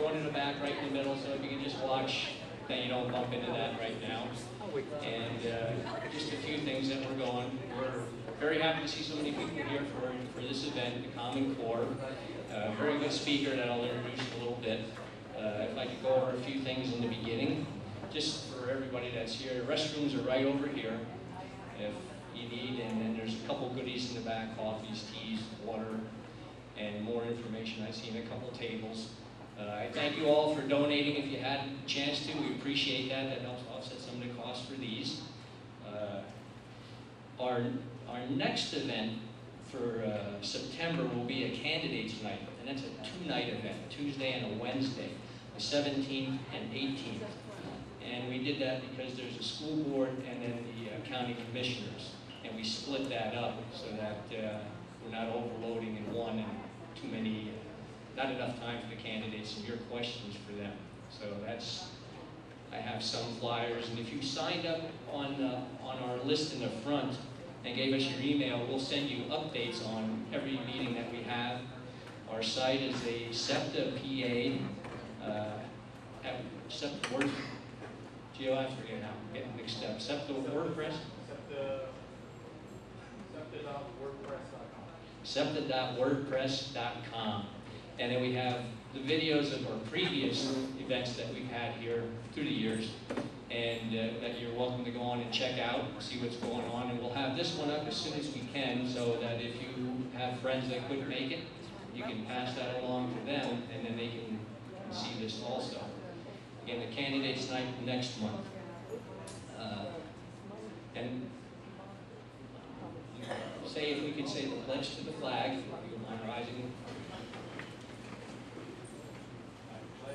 going in the back, right in the middle, so if you can just watch, then you don't bump into that right now. And uh, just a few things that we're going. We're very happy to see so many people here for, for this event, the Common Core. Uh, very good speaker that I'll introduce in a little bit. Uh, I'd like to go over a few things in the beginning, just for everybody that's here. Restrooms are right over here if you need, and then there's a couple goodies in the back, coffees, teas, water, and more information. I've seen a couple tables. Uh, I thank you all for donating if you had a chance to. We appreciate that. That helps offset some of the costs for these. Uh, our, our next event for uh, September will be a candidates night, and that's a two-night event, Tuesday and a Wednesday, the 17th and 18th. And we did that because there's a school board and then the uh, county commissioners, and we split that up so that uh, we're not overloading in one and too many, not enough time for the candidates and your questions for them. So that's, I have some flyers, and if you signed up on, uh, on our list in the front and gave us your email, we'll send you updates on every meeting that we have. Our site is a CEPTA PA, uh, at CEPTA Word, Geo, I forget now, I'm getting mixed up, CEPTA WordPress? CEPTA, cepta.wordpress.com. cepta.wordpress.com. And then we have the videos of our previous events that we've had here through the years, and uh, that you're welcome to go on and check out, and see what's going on. And we'll have this one up as soon as we can, so that if you have friends that couldn't make it, you can pass that along to them, and then they can see this also. Again, the candidates night next month. Uh, And say, if we could say the pledge to the flag, you mind rising.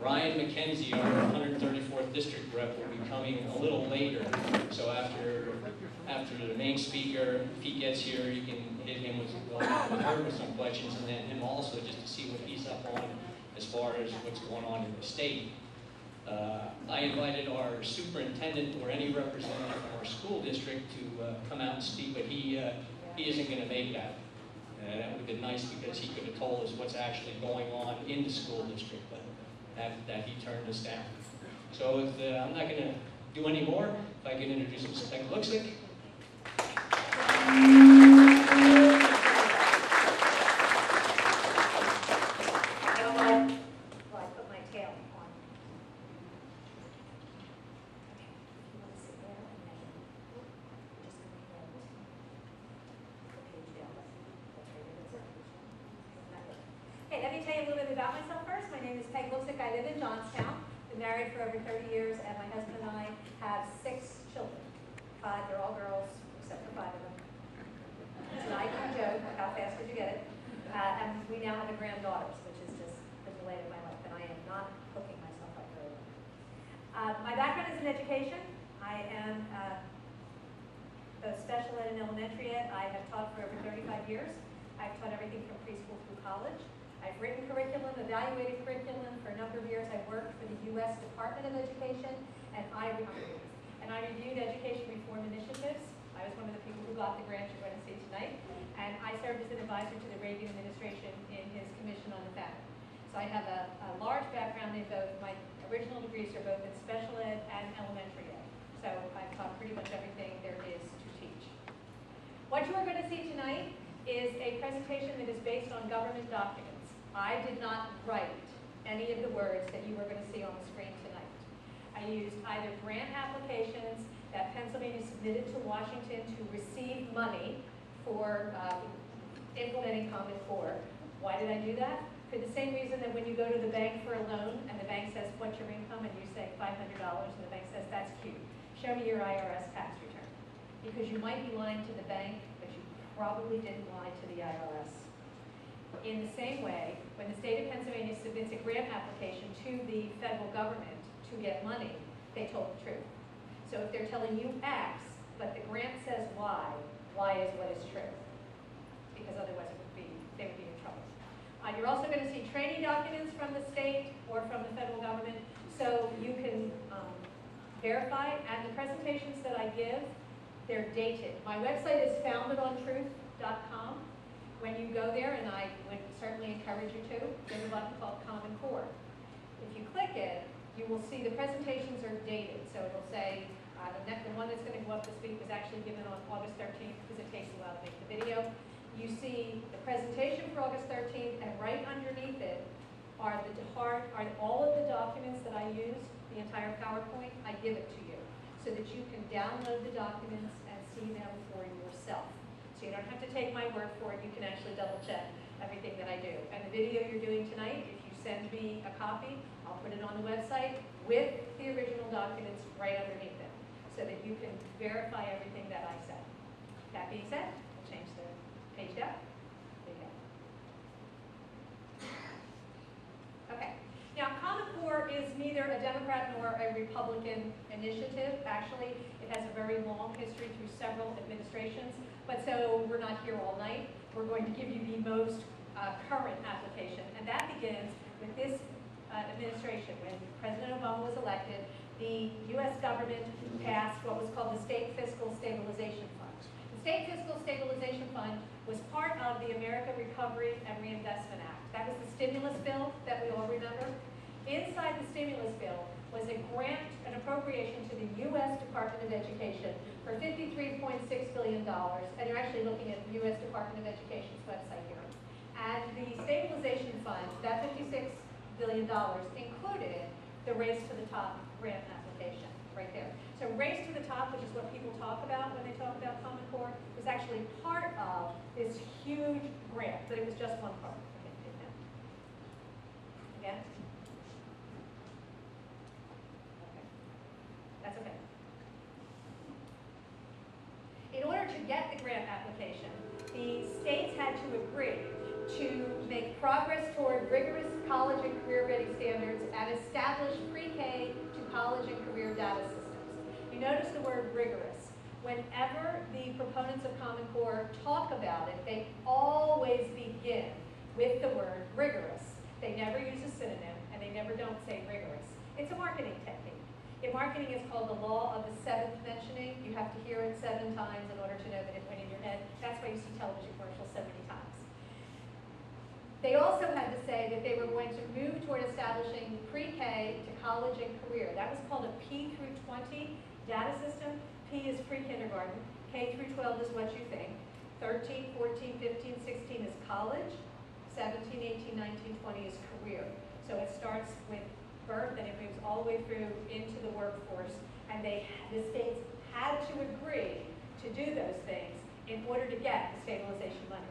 Ryan Mackenzie, our 134th district rep, will be coming a little later. So after, after the main speaker, if he gets here, you can hit him with, with some questions, and then him also, just to see what he's up on as far as what's going on in the state. Uh, I invited our superintendent or any representative from our school district to uh, come out and speak, but he, uh, he isn't going to make that. That would have been nice because he could have told us what's actually going on in the school district, but that, that he turned us down. So if, I'm not going to do any more. If I can introduce Mr. Peg Luksik. Well, I put my tail on. Okay, you want to sit there and then we're just going to hand the page down. That's right, that's it. Not it. Okay, let me tell you a little bit about myself first. My name is Peg Luksik. I live in Johnstown. Been married for over 30 years, and my husband and I have six children. Five, they're all girls, except for five of them. Tonight, you joke, how fast did you get it? Uh, and we now have a granddaughter, which is just the delight of my life, and I am not hooking myself up very well. Uh, my background is in education. I am uh, both special ed and elementary ed. I have taught for over 35 years. I've taught everything from preschool through college. I've written curriculum, evaluated curriculum. For a number of years, I've worked for the U.S. Department of Education, and I, and I reviewed education reform initiatives. I was one of the people who got the grant you're going to see tonight, and I served as an advisor to the Reagan administration in his commission on the faculty. So I have a, a large background in both. My original degrees are both in special ed and elementary ed. So I've taught pretty much everything there is to teach. What you are going to see tonight is a presentation that is based on government documents. I did not write any of the words that you are going to see on the screen tonight. I used either grant applications that Pennsylvania submitted to Washington to receive money for uh, implementing Common Core. Why did I do that? For the same reason that when you go to the bank for a loan and the bank says, what's your income? And you say $500 and the bank says, that's cute. Show me your IRS tax return. Because you might be lying to the bank, but you probably didn't lie to the IRS. In the same way, when the state of Pennsylvania submits a grant application to the federal government to get money, they told the truth. So if they're telling you X, but the grant says Y, Y is what is true. Because otherwise it would be, they would be in trouble. Uh, you're also going to see training documents from the state or from the federal government, so you can um, verify. And the presentations that I give, they're dated. My website is foundedontruth.com. When you go there, and I would certainly encourage you to, there's a button called Common Core. If you click it, you will see the presentations are dated. So it'll say, uh, the next, the one that's going to go up this week was actually given on August 13th because it takes a while to make the video. You see the presentation for August 13th, and right underneath it are the hard, are all of the documents that I use, the entire PowerPoint, I give it to you so that you can download the documents and see them for yourself. So you don't have to take my word for it, you can actually double check everything that I do. And the video you're doing tonight, if you send me a copy, I'll put it on the website with the original documents right underneath it, so that you can verify everything that I said. That being said, we'll change the page down. Okay, now Common Core is neither a Democrat nor a Republican initiative. Actually, it has a very long history through several administrations, but so we're not here all night. We're going to give you the most uh, current application, and that begins with this uh, administration. When President Obama was elected, the U.S. government passed what was called the State Fiscal Stabilization Fund. The State Fiscal Stabilization Fund was part of the America Recovery and Reinvestment Act. That was the stimulus bill that we all remember. Inside the stimulus bill was a grant, an appropriation to the U.S. Department of Education for $53.6 billion, and you're actually looking at the U.S. Department of Education's website here. And the stabilization fund, that $56 billion, included the Race to the Top grant application, right there. So Race to the Top, which is what people talk about when they talk about Common Core, was actually part of this huge grant, but it was just one part. Again? Okay. That's okay. In order to get the grant application, the states had to agree to make progress toward rigorous college and career-ready standards and establish pre-K to college and career data systems. You notice the word rigorous. Whenever the proponents of Common Core talk about it, they always begin with the word rigorous. They never use a synonym, and they never don't say rigorous. It's a marketing technique. In marketing, it's called the law of the seventh mentioning. You have to hear it seven times in order to know that it went in your head. That's why you see television commercials so many times. They also had to say that they were going to move toward establishing pre-K to college and career. That was called a P through 20 data system. P is pre-kindergarten. K through 12 is what you think. 13, 14, 15, 16 is college. 17, 18, 19, 20 is career. So it starts with birth and it moves all the way through into the workforce. And they, the states had to agree to do those things in order to get the stabilization money.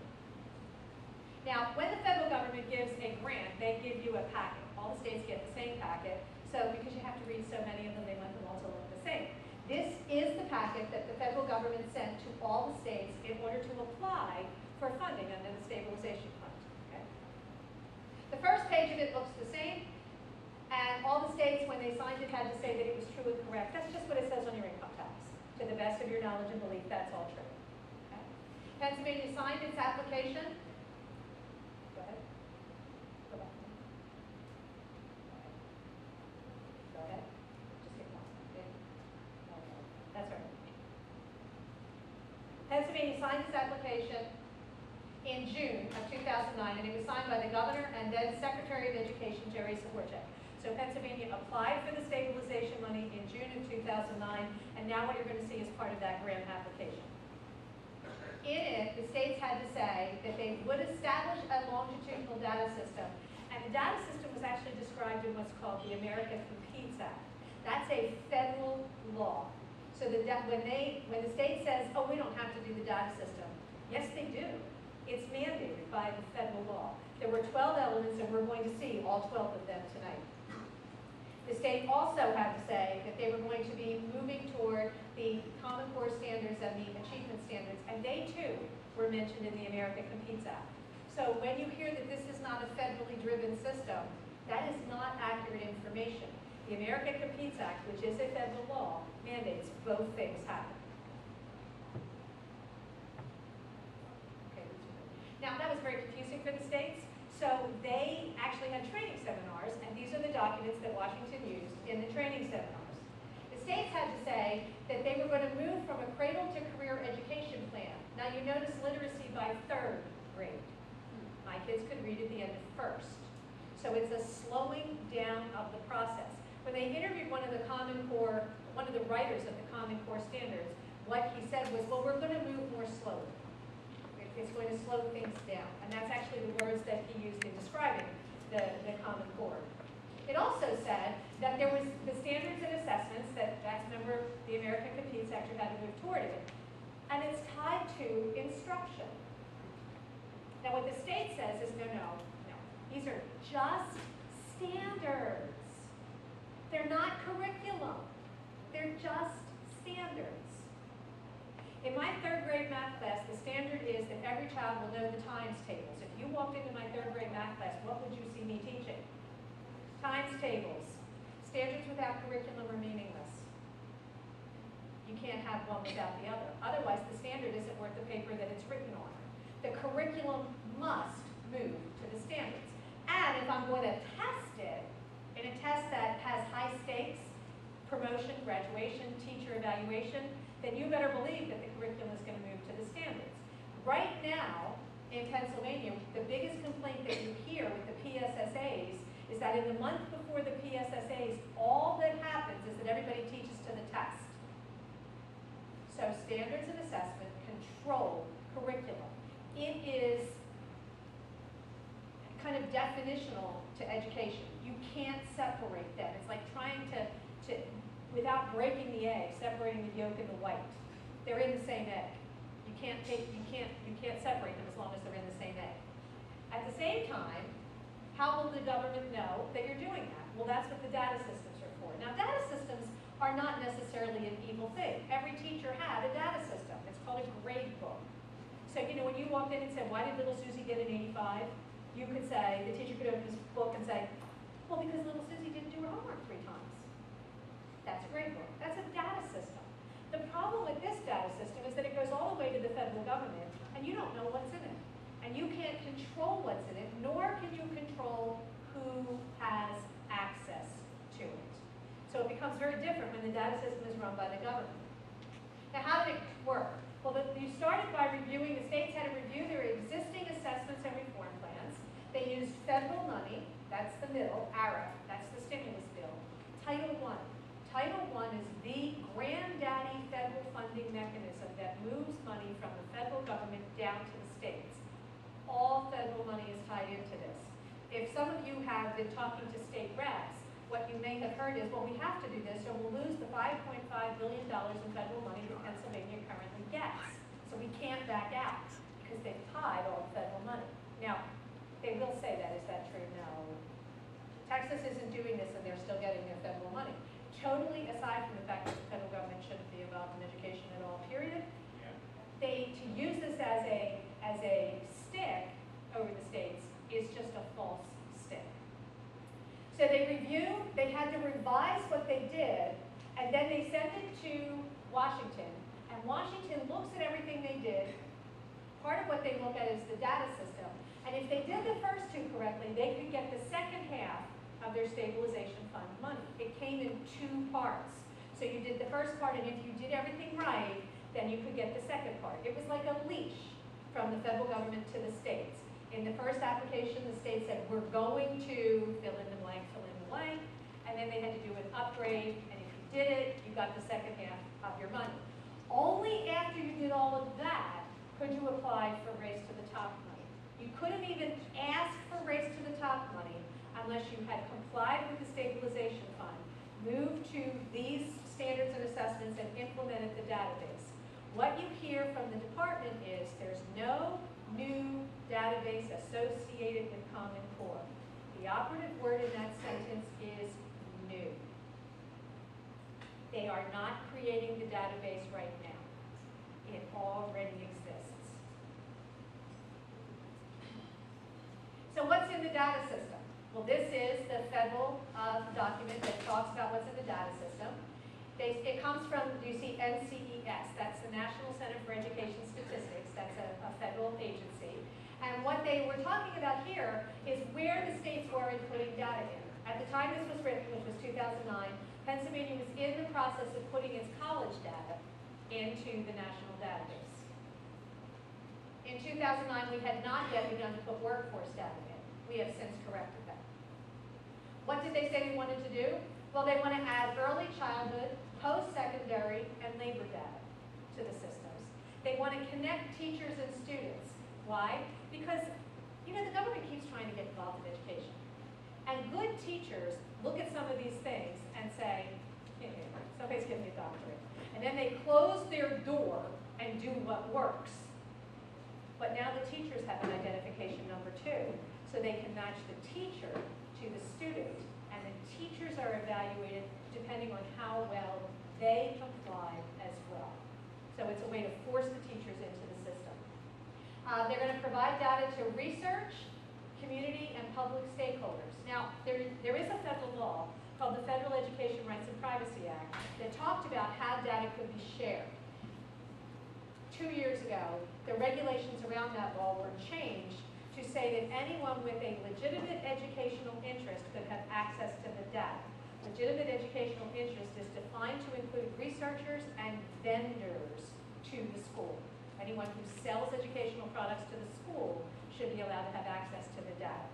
Now, when the federal government gives a grant, they give you a packet. All the states get the same packet. So because you have to read so many of them, they want them all to look the same. This is the packet that the federal government sent to all the states in order to apply for funding under the stabilization fund. Okay? The first page of it looks the same, and all the states, when they signed it, had to say that it was true and correct. That's just what it says on your income tax. To the best of your knowledge and belief, that's all true. Okay? Pennsylvania signed its application. Go ahead. Go back. Go ahead. Just lost. Okay. That's right. Pennsylvania signed its application in June of 2009, and it was signed by the governor and then Secretary of Education Jerry Zahorchak. So Pennsylvania applied for the stabilization money in June of 2009, and now what you're going to see is part of that grant application. In it, the states had to say that they would establish a longitudinal data system, and the data system was actually described in what's called the America Competes Act. That's a federal law. So when they, when the state says, oh, we don't have to do the data system, yes, they do. It's mandated by the federal law. There were 12 elements, and we're going to see all 12 of them tonight. The state also had to say that they were going to be moving toward the Common Core standards and the achievement standards, and they too were mentioned in the America Competes Act. So when you hear that this is not a federally driven system, that is not accurate information. The America Competes Act, which is a federal law, mandates both things happen. Okay, Now, that was very confusing for the states, so they actually had training seminars, and these are the documents that Washington used in the training seminars. The states had to say that they were going to move from a cradle to career education plan. Now, you notice literacy by third grade. My kids could read at the end of first. So it's a slowing down of the process. When they interviewed one of the Common Core, one of the writers of the Common Core standards, what he said was, well, we're going to move more slowly. It- It's going to slow things down. And that's actually the words that he used in describing the, the Common Core. It also said that there was the standards and assessments that, that's remember, the American Competes Act, had to move toward it. And it's tied to instruction. Now, what the state says is, no, no, no. These are just standards. They're not curriculum. They're just standards. In my third grade math class, the standard is that every child will know the times tables. If you walked into my third grade math class, what would you see me teaching? Times tables. Standards without curriculum are meaningless. You can't have one without the other. Otherwise, the standard isn't worth the paper that it's written on. The curriculum must move to the standards. And if I'm going to test it, in a test that has high stakes, promotion, graduation, teacher evaluation, then you better believe that the curriculum is going to move to the standards. Right now, in Pennsylvania, the biggest complaint that you hear with the PSSAs is that in the month before the PSSAs, all that happens is that everybody teaches to the test. So standards and assessment control curriculum. It is kind of definitional to education. You can't separate them. It's like trying to, without breaking the egg, separating the yolk and the white. They're in the same egg. You can't take, you can't, you can't separate them as long as they're in the same egg. At the same time, how will the government know that you're doing that? Well, that's what the data systems are for. Now, data systems are not necessarily an evil thing. Every teacher had a data system. It's called a grade book. So, you know, when you walked in and said, why did little Susie get an 85? You could say, the teacher could open his book and say, well, because little Susie didn't do her homework three times. That's a book. That's a data system. The problem with this data system is that it goes all the way to the federal government, and you don't know what's in it. And you can't control what's in it, nor can you control who has access to it. So it becomes very different when the data system is run by the government. Now, how did it work? Well, the, you started by reviewing, the states had to review their existing assessments and reform plans. They used federal money, that's the middle, ARA, that's the stimulus bill. Title I. Title I is the granddaddy federal funding mechanism that moves money from the federal government down to the states. All federal money is tied into this. If some of you have been talking to state reps, what you may have heard is, well, we have to do this or we'll lose the $5.5 billion in federal money that Pennsylvania currently gets. So we can't back out because they've tied all the federal money. Now, they will say that, is that true? No. Texas isn't doing this and they're still getting their federal money. Totally aside from the fact that the federal government shouldn't be involved in education at all, period. They, to use this as a, as a stick over the states is just a false stick. So they review, they had to revise what they did, and then they send it to Washington, and Washington looks at everything they did. Part of what they look at is the data system, and if they did the first two correctly, they could get the second half of their stabilization fund money. It came in two parts. So you did the first part, and if you did everything right, then you could get the second part. It was like a leash from the federal government to the states. In the first application, the state said, we're going to fill in the blank, fill in the blank, and then they had to do an upgrade, and if you did it, you got the second half of your money. Only after you did all of that could you apply for Race to the Top money. You couldn't even ask for Race to the Top money unless you had complied with the stabilization fund, moved to these standards and assessments, and implemented the database. What you hear from the department is there's no new database associated with Common Core. The operative word in that sentence is new. They are not creating the database right now. It already exists. So what's in the data system? Well, this is the federal uh, document that talks about what's in the data system. They, it comes from, you see NCES? That's the National Center for Education Statistics. That's a, a federal agency. And what they were talking about here is where the states were in putting data in. At the time this was written, which was 2009, Pennsylvania was in the process of putting its college data into the national database. In 2009, we had not yet begun to put workforce data in. We have since corrected. What did they say we wanted to do? Well, they want to add early childhood, post-secondary, and labor data to the systems. They want to connect teachers and students. Why? Because, you know, the government keeps trying to get involved in education. And good teachers look at some of these things and say, "Yeah, somebody's giving me a doctorate. And then they close their door and do what works. But now the teachers have an identification number too, so they can match the teacher to the student. And the teachers are evaluated depending on how well they comply as well. So it's a way to force the teachers into the system. Uh, they're going to provide data to research, community, and public stakeholders. Now, there, there is a federal law called the Federal Education Rights and Privacy Act that talked about how data could be shared. Two years ago, the regulations around that law were changed to say that anyone with a legitimate educational interest could have access to the data. Legitimate educational interest is defined to include researchers and vendors to the school. Anyone who sells educational products to the school should be allowed to have access to the data.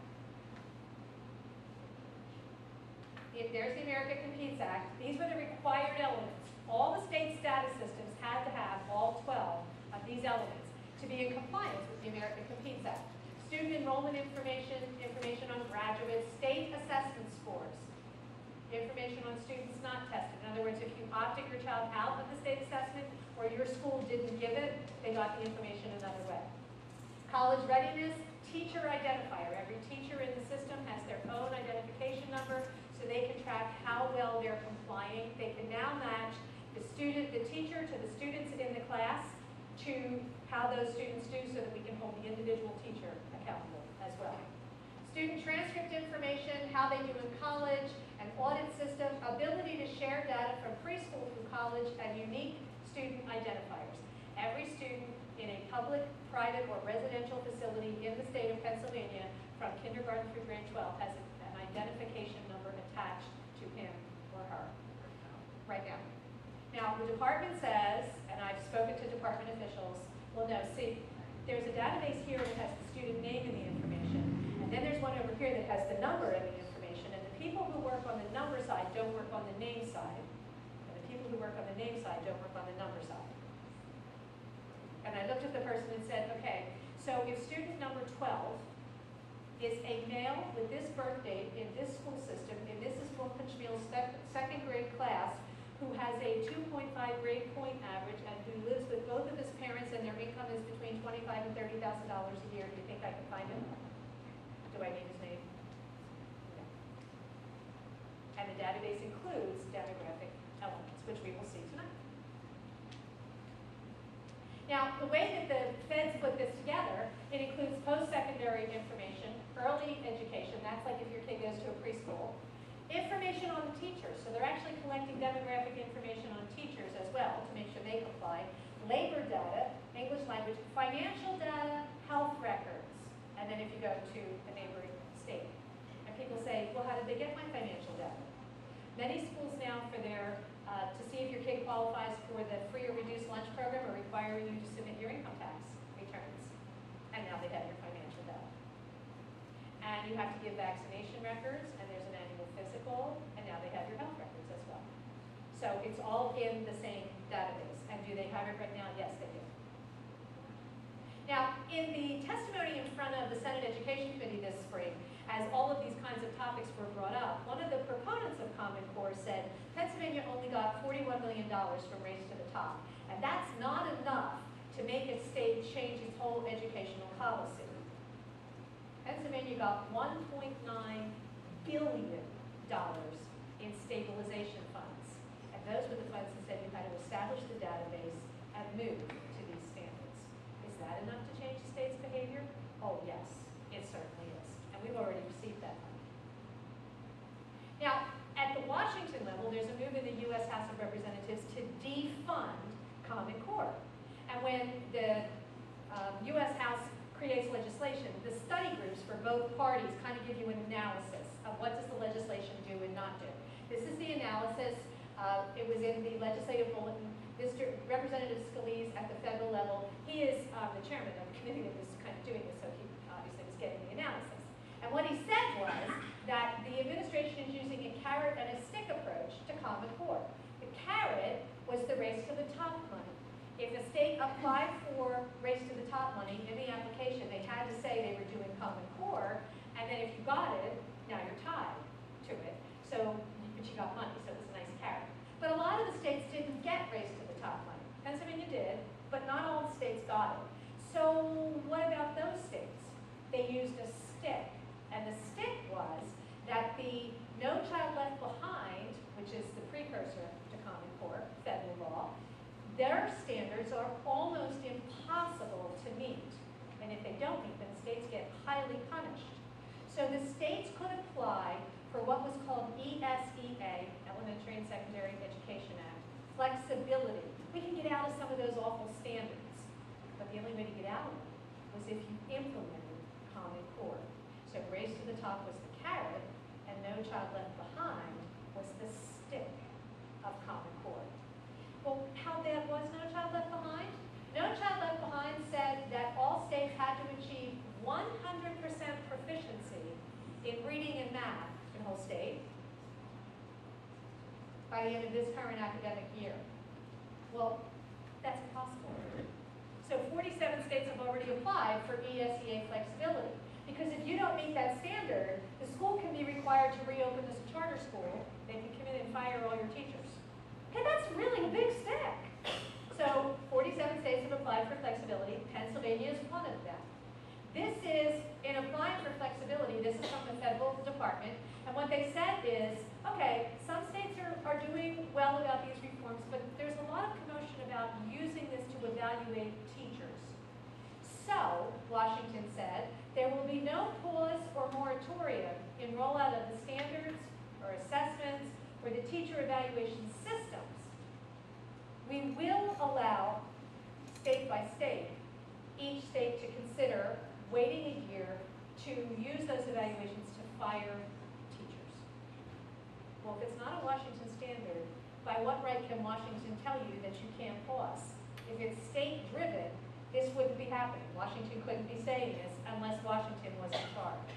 If there's the America Competes Act, these were the required elements. All the state's data systems had to have all 12 of these elements to be in compliance with the America Competes Act. Student enrollment information, information on graduates, state assessment scores, information on students not tested. In other words, if you opted your child out of the state assessment or your school didn't give it, they got the information another way. College readiness, teacher identifier. Every teacher in the system has their own identification number so they can track how well they're complying. They can now match the student, the teacher to the students in the class to how those students do so that we can hold the individual teacher accountable as well. Student transcript information, how they do in college, an audit system, ability to share data from preschool through college, and unique student identifiers. Every student in a public, private, or residential facility in the state of Pennsylvania from kindergarten through grade 12 has an identification number attached to him or her right now. Now, the department says, and I've spoken to department officials, well, no, see, there's a database here that has the student name and the information, and then there's one over here that has the number and the information, and the people who work on the number side don't work on the name side, and the people who work on the name side don't work on the number side. And I looked at the person and said, okay, so if student number 12 is a male with this birth date in this school system, in Mrs. Wolfenspiel's sec- second grade class, who has a 2.5 grade point average and who lives with both of his parents and their income is between 25 and $30,000 a year, do you think I can find him? Do I need his name? And the database includes demographic elements, which we will see tonight. Now, the way that the feds put this together, it includes post-secondary information, early education, that's like if your kid goes to a preschool, information on the teachers, so they're actually collecting demographic information on teachers as well to make sure they comply, labor data, English language, financial data, health records, and then if you go to a neighboring state. And people say, well, how did they get my financial data? Many schools now, for their, uh, to see if your kid qualifies for the free or reduced lunch program, are requiring you to submit your income tax returns. And now they have your financial data. And you have to give vaccination records, and there's an annual and now they have your health records as well. So it's all in the same database. And do they have it right now? Yes, they do. Now, in the testimony in front of the Senate Education Committee this spring, as all of these kinds of topics were brought up, one of the proponents of Common Core said Pennsylvania only got $41 million from Race to the Top. And that's not enough to make a state change its whole educational policy. Pennsylvania got $1.9 billion dollars in stabilization funds. And those were the funds that said you had to establish the database and move to these standards. Is that enough to change the state's behavior? Oh, yes, it certainly is. And we've already received that money. Now, at the Washington level, there's a move in the U.S. House of Representatives to defund Common Core. And when the um, U.S. House creates legislation, the study groups for both parties kind of give you an analysis of what does the legislation do and not do. This is the analysis. Uh, it was in the legislative bulletin. Mr. Representative Scalise at the federal level, he is um, the chairman of the committee that was kind of doing this, so he obviously was getting the analysis. And what he said was that the administration is using a carrot and a stick approach to Common Core. The carrot was the race to the top money. If the state applied for race to the top money in the application, they had to say they were doing Common Core, and then if you got it, now you're tied to it. So, but you got money, so it was a nice carrot. But a lot of the states didn't get race to the top money. Pennsylvania did, but not all the states got it. So what about those states? They used a stick, and the stick was that the No Child Left Behind, which is the precursor to Common Core, federal law, their standards are almost impossible to meet. And if they don't meet them, states get highly punished. So the states could apply for what was called ESEA, Elementary and Secondary Education Act, flexibility. We can get out of some of those awful standards, but the only way to get out of them was if you implemented Common Core. So Race to the Top was the carrot, and No Child Left Behind was the stick of Common. Well, how bad was No Child Left Behind? No Child Left Behind said that all states had to achieve 100% proficiency in reading and math in whole state by the end of this current academic year. Well, that's impossible. So 47 states have already applied for ESEA flexibility. Because if you don't meet that standard, the school can be required to reopen a charter school. They can come in and fire all your teachers. Okay, that's really a big stick. So 47 states have applied for flexibility. Pennsylvania is one of them. This is, in applying for flexibility, this is from the federal department, and what they said is, okay, some states are, are doing well about these reforms, but there's a lot of commotion about using this to evaluate teachers. So, Washington said, there will be no pause or moratorium in rollout of the standards or assessments or the teacher evaluation systems. We will allow, state by state, each state to consider waiting a year to use those evaluations to fire teachers. Well, if it's not a Washington standard, by what right can Washington tell you that you can't pause? If it's state-driven, this wouldn't be happening. Washington couldn't be saying this unless Washington was in charge.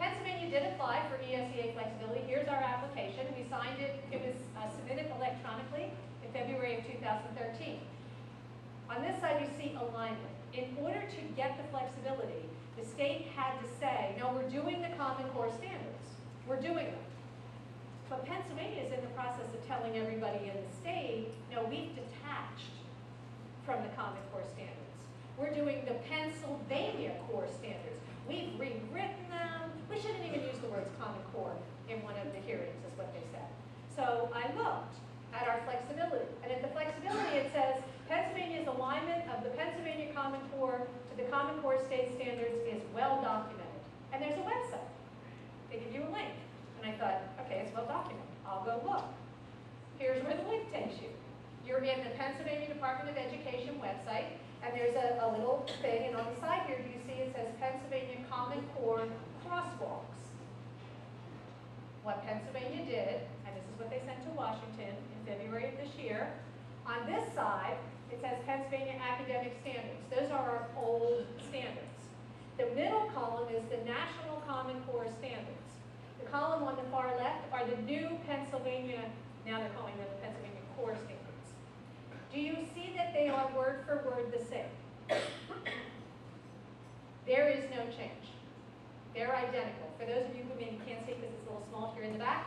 Pennsylvania did apply for ESEA flexibility. Here's our application. We signed it, it was uh, submitted electronically in February of 2013. On this side, you see alignment. In order to get the flexibility, the state had to say, no, we're doing the Common Core standards. We're doing them. But Pennsylvania is in the process of telling everybody in the state, no, we've detached from the Common Core standards. We're doing the Pennsylvania Core standards. We've rewritten them. We shouldn't even use the words Common Core in one of the hearings, is what they said. So I looked at our flexibility. And at the flexibility, it says Pennsylvania's alignment of the Pennsylvania Common Core to the Common Core state standards is well documented. And there's a website. They give you a link. And I thought, okay, it's well documented. I'll go look. Here's where the link takes you. You're in the Pennsylvania Department of Education website, and there's a, a little thing, and on the side here, do you see it says Pennsylvania Common Core crosswalks. What Pennsylvania did, and this is what they sent to Washington in February of this year, on this side, it says Pennsylvania Academic Standards. Those are our old standards. The middle column is the National Common Core Standards. The column on the far left are the new Pennsylvania, now they're calling them the Pennsylvania Core Standards. Do you see that they are word for word the same? There is no change. They're identical. For those of you who maybe can't see because it's a little small here in the back,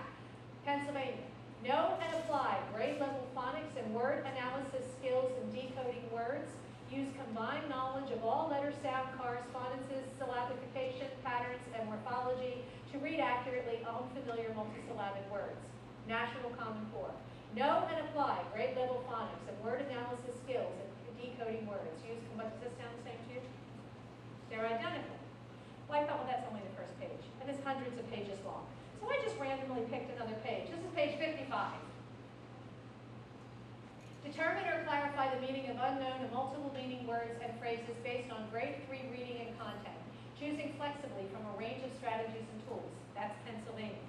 Pennsylvania. Know and apply grade level phonics and word analysis skills in decoding words. Use combined knowledge of all letter sound correspondences, syllabification, patterns, and morphology to read accurately unfamiliar multisyllabic words. National Common Core. Know and apply grade level phonics and word analysis skills in decoding words. Use, does this sound the same to you? They're identical. Well, I thought, well, that's only the first page, and it's hundreds of pages long. So I just randomly picked another page. This is page 55. Determine or clarify the meaning of unknown and multiple meaning words and phrases based on grade three reading and content, choosing flexibly from a range of strategies and tools. That's Pennsylvania's.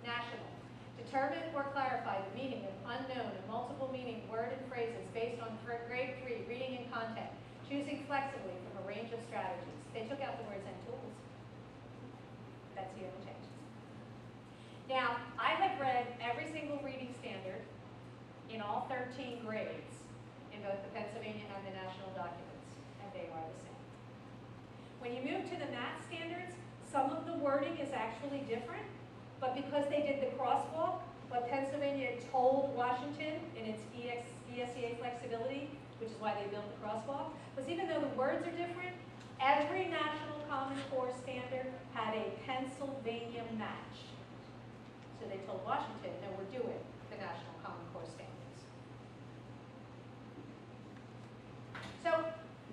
National. Determine or clarify the meaning of unknown and multiple meaning word and phrases based on grade three reading and content, choosing flexibly from a range of strategies. They took out the words and tools. That's the only change. Now, I have read every single reading standard in all 13 grades in both the Pennsylvania and the national documents, and they are the same. When you move to the math standards, some of the wording is actually different, but because they did the crosswalk, what Pennsylvania told Washington in its EX, ESEA flexibility, which is why they built the crosswalk, was even though the words are different, every national common core standard had a Pennsylvania match. So they told Washington, no, we're doing the national common core standards. So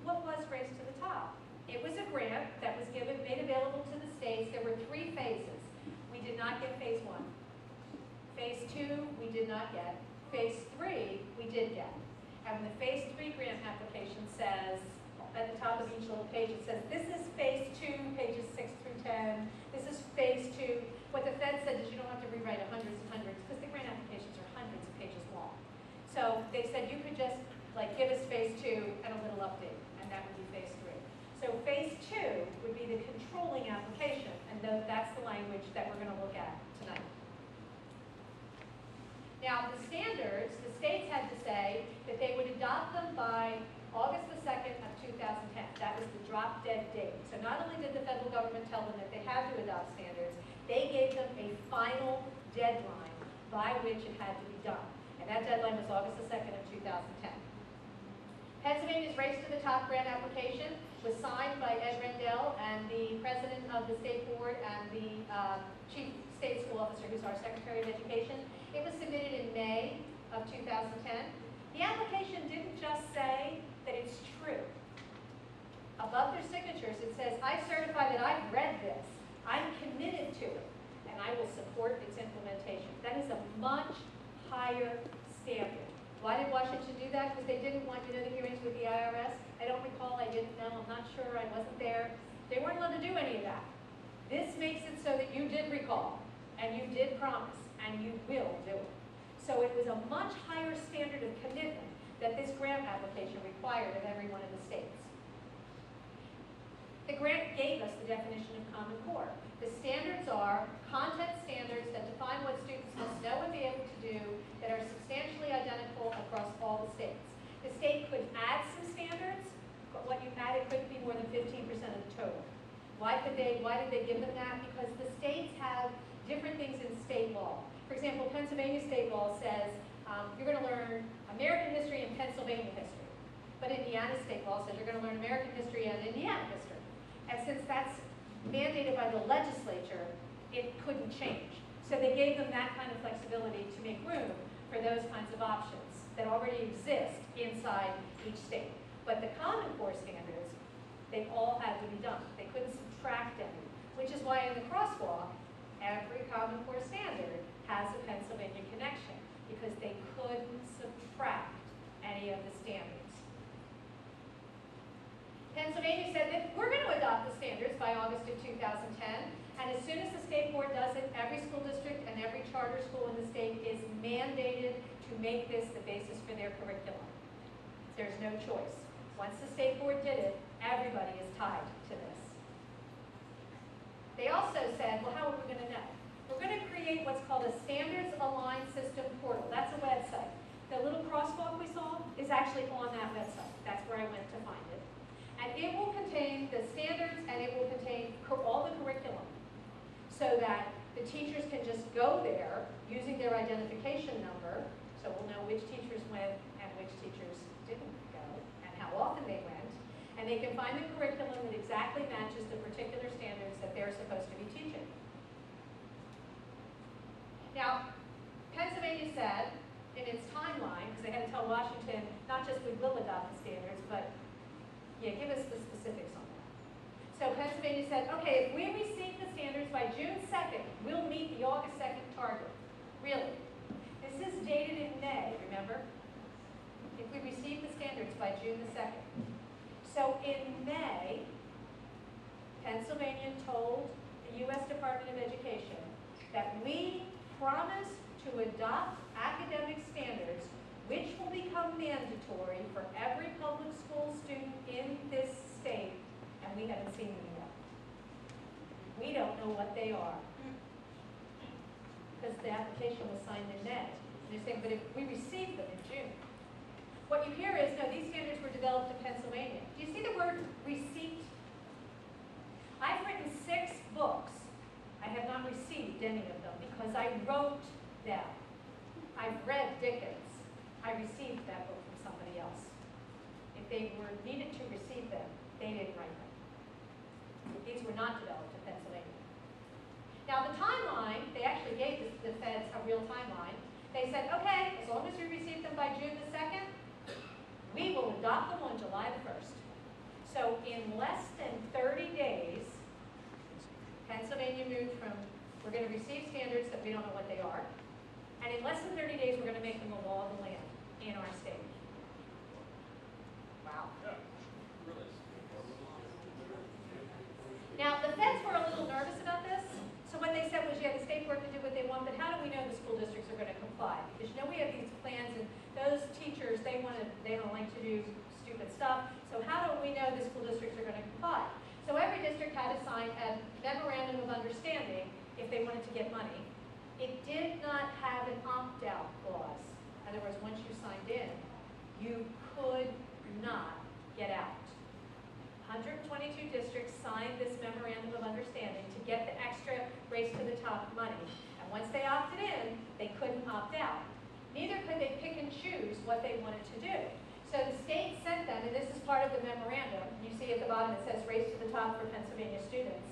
what was Race to the Top? It was a grant that was given, made available to the states. There were three phases. We did not get phase one. Phase two, we did not get. Phase three, we did get. And the phase three grant application says, at the top of each little page, it says, this is phase two, pages six through 10. This is phase two. What the Fed said is you don't have to rewrite it hundreds and hundreds, because the grant applications are hundreds of pages long. So they said you could just, like, give us phase two and a little update, and that would be phase three. So phase two would be the controlling application, and that's the language that we're gonna look at tonight. Now, the standards, the states had to say that they would adopt them by August the 2nd of 2010. That was the drop dead date. So not only did the federal government tell them that they had to adopt standards, they gave them a final deadline by which it had to be done. And that deadline was August the 2nd of 2010. Pennsylvania's Race to the Top grant application was signed by Ed Rendell and the president of the state board and the um, chief state school officer, who's our Secretary of Education. It was submitted in May of 2010. The application didn't just say that it's true. Above their signatures, it says, I certify that I've read this, I'm committed to it, and I will support its implementation. That is a much higher standard. Why did Washington do that? Because they didn't want, you know, the hearings with the IRS? I don't recall, I didn't know, I'm not sure, I wasn't there. They weren't allowed to do any of that. This makes it so that you did recall, and you did promise, and you will do it. So it was a much higher standard of commitment that this grant application required of every one of the states. The grant gave us the definition of Common Core. The standards are content standards that define what students must know and be able to do that are substantially identical across all the states. The state could add some standards, but what you added couldn't be more than 15% of the total. Why could they, why did they give them that? Because the states have different things in state law. For example, Pennsylvania state law says um, you're going to learn American history and Pennsylvania history. But Indiana state law says you're going to learn American history and Indiana history. And since that's mandated by the legislature, it couldn't change. So they gave them that kind of flexibility to make room for those kinds of options that already exist inside each state. But the Common Core standards, they all had to be done. They couldn't subtract any, which is why in the crosswalk, every Common Core standard has a Pennsylvania connection, because they couldn't subtract any of the standards. Pennsylvania said that we're going to adopt the standards by August of 2010, and as soon as the state board does it, every school district and every charter school in the state is mandated to make this the basis for their curriculum. There's no choice. Once the state board did it, everybody is tied to this. They also said, well, how are we going to know? We're going to create what's called a Standards Aligned System Portal. That's a website. The little crosswalk we saw is actually on that website. That's where I went to find it. And it will contain the standards and it will contain all the curriculum so that the teachers can just go there using their identification number, so we'll know which teachers went and which teachers didn't go and how often they went. And they can find the curriculum that exactly matches the particular standards that they're supposed to be teaching. Now, Pennsylvania said in its timeline, because they had to tell Washington, not just we will adopt the standards, but yeah, give us the specifics on that. So Pennsylvania said, okay, if we receive the standards by June 2nd, we'll meet the August 2nd target. Really? This is dated in May, remember? if we receive the standards by June the second. So in May, Pennsylvania told the U.S. Department of Education that we promise to adopt academic standards which will become mandatory for every public school student in this state, and we haven't seen them yet. We don't know what they are. Because the application was signed in May. And they're saying, but if we received them in June. What you hear is, no, these standards were developed in Pennsylvania. Do you see the word receipt? I've written six books. I have not received any of them because I wrote them. I've read Dickens. I received that book from somebody else. If they were needed to receive them, they didn't write them. These were not developed in Pennsylvania. Now, the timeline, they actually gave the, the feds a real timeline. They said, okay, as long as we receive them by June the 2nd, we will adopt them on July the 1st. So in less than 30 days, Pennsylvania moved from, we're going to receive standards that we don't know what they are, and in less than 30 days, we're going to make them a law of the land in our state. Wow. Now, the feds were a little nervous about this, so what they said was, yeah, the state board can do what they want, but how do we know the school districts are going to comply? Because you know we have these plans, and those teachers, they want to, they don't like to do stupid stuff, so how do we know the school districts are going to comply? So every district had to sign a memorandum of understanding if they wanted to get money. It did not have an opt-out clause. In other words, once you signed in, you could not get out. 122 districts signed this memorandum of understanding to get the extra race to the top money. And once they opted in, they couldn't opt out. Neither could they pick and choose what they wanted to do. So the state sent them, and this is part of the memorandum, you see at the bottom it says race to the top for Pennsylvania students.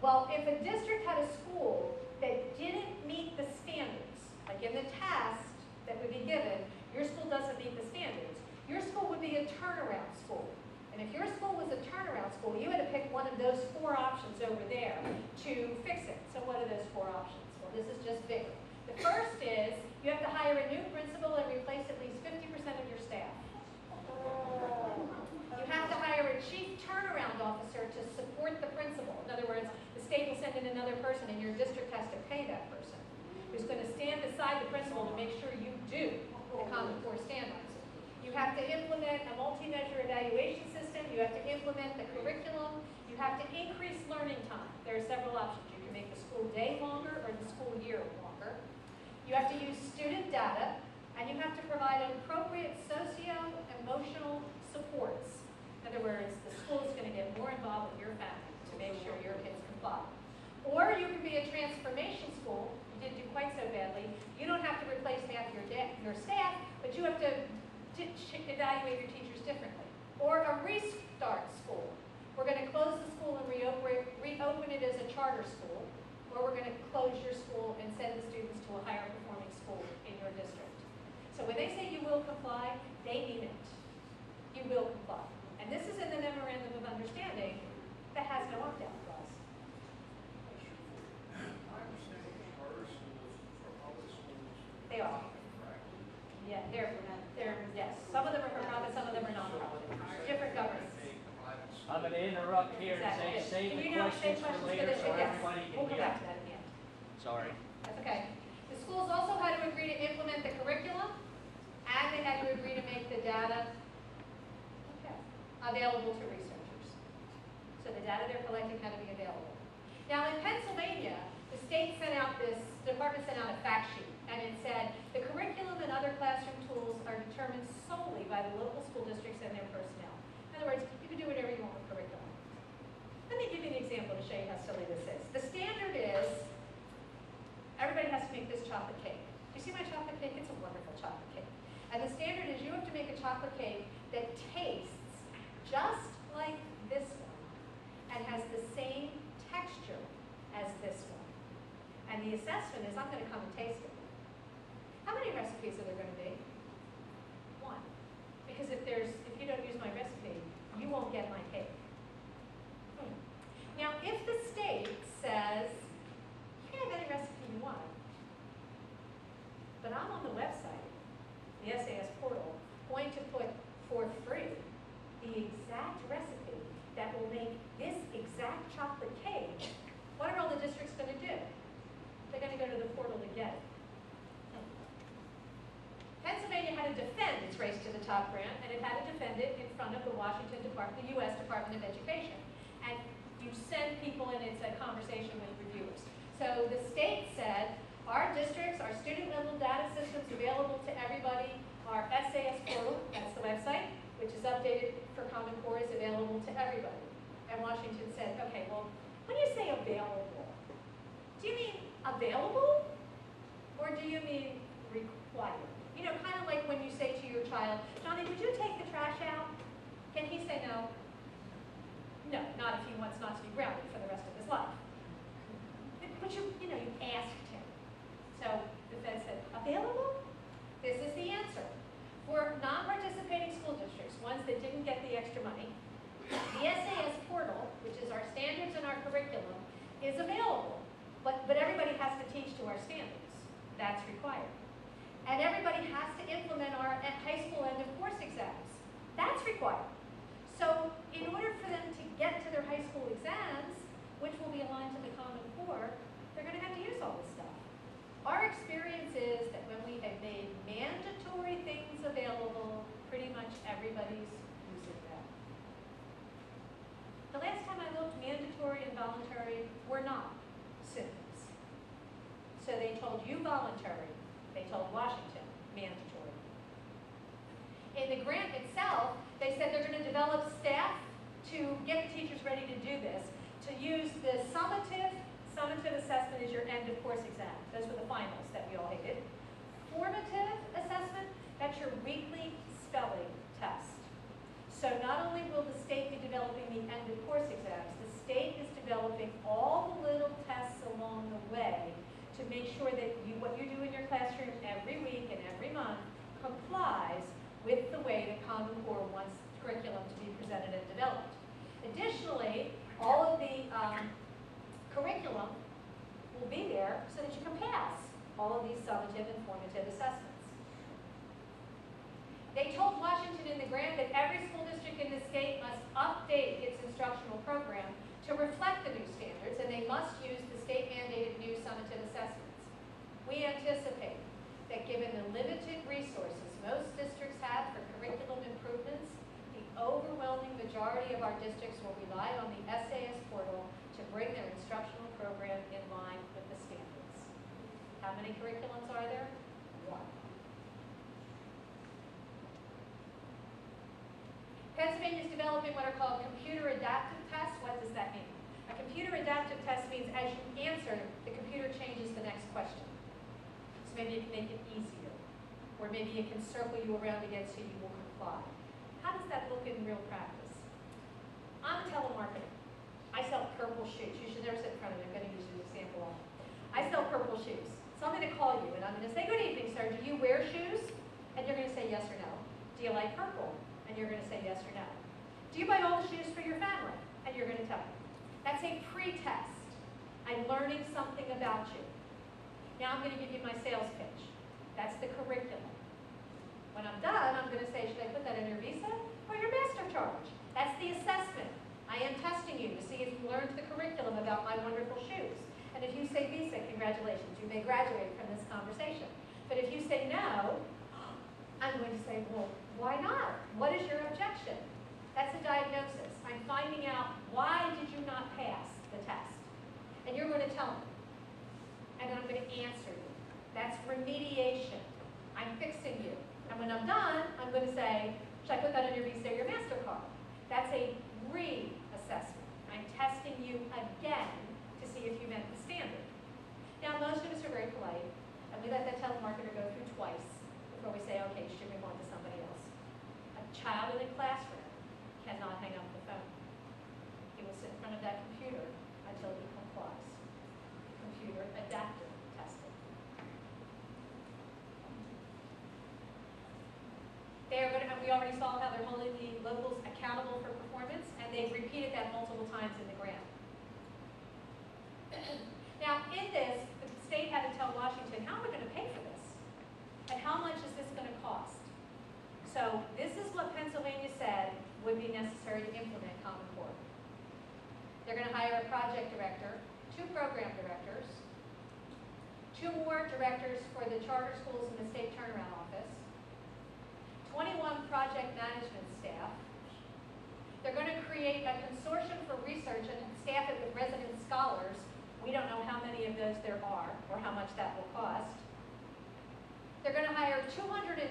Well, if a district had a school that didn't meet the standards, like in the test that would be given, your school doesn't meet the standards, your school would be a turnaround school. And if your school was a turnaround school, you had to pick one of those four options over there to fix it. So what are those four options? Well, this is just bigger. The first is you have to hire a new principal and replace at least 50% of your staff. Oh. You have to hire a chief turnaround officer to support the principal. In other words, the state will send in another person and your district has to pay that person who's going to stand beside the principal to make sure you do the Common Core standards. You have to implement a multi-measure evaluation system. You have to implement the curriculum. You have to increase learning time. There are several options. You can make the school day longer or the school year longer. You have to use student data, and you have to provide appropriate socio-emotional supports. In other words, the school is going to get more involved with your family to make sure your kids comply. Or you can be a transformation school. You didn't do quite so badly. You don't have to replace half your, your staff, but you have to evaluate your teachers differently. Or a restart school. We're going to close the school and reopen, reopen it as a charter school, or we're going to close your school and send the students to a higher performing school in your district. So when they say you will comply, they mean it. You will comply. And this is in the memorandum of understanding that has no opt-out clause. They are. Yeah, they're, they're, yes, some of them are for profit, some of them are non-profit, different governments. I'm gonna interrupt here and say, Exactly. save the you now save questions for questions later so yes, everybody We'll can come back to that again. Sorry. That's okay. The schools also had to agree to implement the curriculum, and they had to agree to make the data okay, available to researchers. So the data they're collecting had to be available. Now in Pennsylvania, the state sent out this, the department sent out a fact sheet, and it said, the curriculum and other classroom tools are determined solely by the local school districts and their personnel. In other words, you can do whatever you want with me give you an example to show you how silly this is. The standard is, everybody has to make this chocolate cake. Do you see my chocolate cake? It's a wonderful chocolate cake. And the standard is you have to make a chocolate cake that tastes just like this one and has the same texture as this one. And the assessment is I'm going to come and taste it. How many recipes are there going to be? One. Because if there's, if you don't use my recipe, you won't get my cake. Now, if the state says, you can have any recipe you want, but I'm on the website, the SAS portal, going to put for free the exact recipe that will make this exact chocolate cake, what are all the districts going to do? They're going to go to the portal to get it. Pennsylvania had to defend its Race to the Top grant, and it had to defend it in front of the Washington Department, the U.S. Department of Education. And you send people in, it's a conversation with reviewers. So the state said, our districts, our student level data systems available to everybody, our SAS portal, that's the website, which is updated for Common Core, is available to everybody. And Washington said, okay, well, when you say available, do you mean available? Or do you mean required? You know, kind of like when you say to your child, Johnny, would you take the trash out? Can he say no? No, not if he wants not to be grounded for the rest of his life. But you, you know, you asked him. So the Fed said, available? This is the answer. For non-participating school districts, ones that didn't get the extra money, the SAS portal, which is our standards and our curriculum, is available. But, but everybody has to teach to our standards. That's required. And everybody has to implement our high school end of course exams. That's required. So in order for them to get to their high school exams, which will be aligned to Core, they're going to have to use all this stuff. Our experience is that when we have made mandatory things available, pretty much everybody's using them. The last time I looked, mandatory and voluntary were not synonyms. So they told you voluntary, they told Washington mandatory. In the grant itself, they said they're going to develop staff to get the teachers ready to do this, to use the summative, summative assessment is your end of course exam. Those were the finals that we all hated. Formative assessment, that's your weekly spelling test. So not only will the state be developing the end of course exams, the state is developing all the little tests along the way to make sure that you, what you do in your classroom every week and every month complies with the way that Common Core wants curriculum to be presented and developed. Additionally, all of the um, curriculum will be there so that you can pass all of these summative and formative assessments. They told Washington in the grant that every school district in the state must update its instructional program to reflect the new standards, and they must use the state-mandated new summative assessments. We anticipate that given the limited resources most districts have for curriculum improvements, the overwhelming majority of our districts will rely on the SAS portal bring their instructional program in line with the standards. How many curriculums are there? One. Pennsylvania is developing what are called computer adaptive tests. What does that mean? A computer adaptive test means as you answer, the computer changes the next question. So maybe it can make it easier. Or maybe it can circle you around again so you will comply. How does that look in real practice? I'm a telemarketer. I sell purple shoes. You should never sit in front of me. I'm going to use an example. I sell purple shoes. So I'm going to call you and I'm going to say, good evening, sir. Do you wear shoes? And you're going to say yes or no. Do you like purple? And you're going to say yes or no. Do you buy all the shoes for your family? And you're going to tell me. That's a pre-test. I'm learning something about you. Now I'm going to give you my sales pitch. That's the curriculum. When I'm done, I'm going to say, should I put that in your visa or your master charge? That's the assessment. I am testing you to see if you learned the curriculum about my wonderful shoes. And if you say visa, congratulations, you may graduate from this conversation. But if you say no, I'm going to say, well, why not? What is your objection? That's a diagnosis. I'm finding out why did you not pass the test? And you're going to tell me. And then I'm going to answer you. That's remediation. I'm fixing you. And when I'm done, I'm going to say, should I put that on your Visa or your MasterCard? That's a re-assessment. I'm testing you again to see if you met the standard. Now, most of us are very polite, and we let that telemarketer go through twice before we say, okay, should we on to somebody else? A child in a classroom cannot hang up the phone. He will sit in front of that computer until he complies. Computer adaptive testing. They are going to, we already saw how they're holding the locals accountable for performance, and they've repeated that multiple times in the grant. Now, in this, the state had to tell Washington, how are we going to pay for this? And how much is this going to cost? So this is what Pennsylvania said would be necessary to implement Common Core. They're going to hire a project director, two program directors, two more directors for the charter schools and the state turnaround office, 21 project management staff. They're going to create a consortium for research and staff it with resident scholars. We don't know how many of those there are or how much that will cost. They're going to hire 220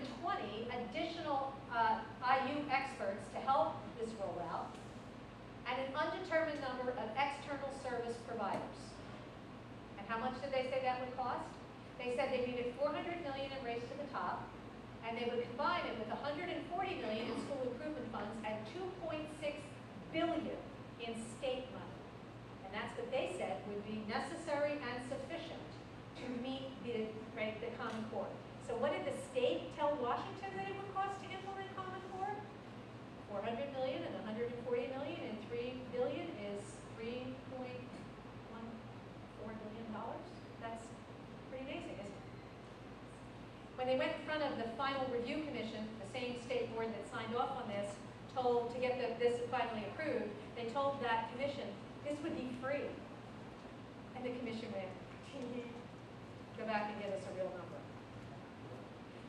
additional uh, IU experts to help this rollout and an undetermined number of external service providers. And how much did they say that would cost? They said they needed 400 million in Race to the Top, and they would combine it with 140 million in school improvement funds and 2.6 billion in state money. And that's what they said would be necessary and sufficient to meet the, right, the Common Core. So what did the state tell Washington that it would cost to implement Common Core? 400 million and 140 million and 3 billion is 3.14 billion dollars. That's pretty amazing, isn't it? When they went in front of the final review commission, the same state board that signed off on this, told to get the, this finally approved, they told that commission this would be free. And the commission went, go back and get us a real number.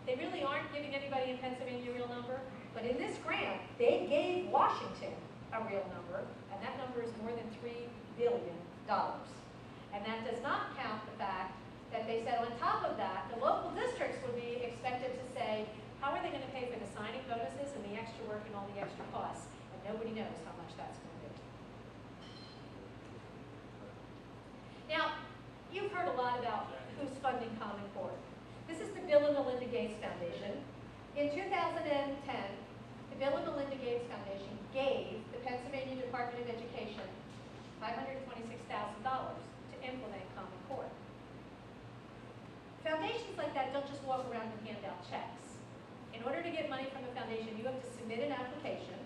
They really aren't giving anybody in Pennsylvania a real number, but in this grant, they gave Washington a real number, and that number is more than three billion dollars. And that does not count the fact that they said on top of that, the local districts would be expected to say, how are they gonna pay for the signing bonuses and the extra work and all the extra costs? And nobody knows how much that's gonna be. Now, you've heard a lot about who's funding Common Core. This is the Bill and Melinda Gates Foundation. In 2010, the Bill and Melinda Gates Foundation gave the Pennsylvania Department of Education $526,000 to implement Common Core. Foundations like that don't just walk around and hand out checks. In order to get money from a foundation, you have to submit an application.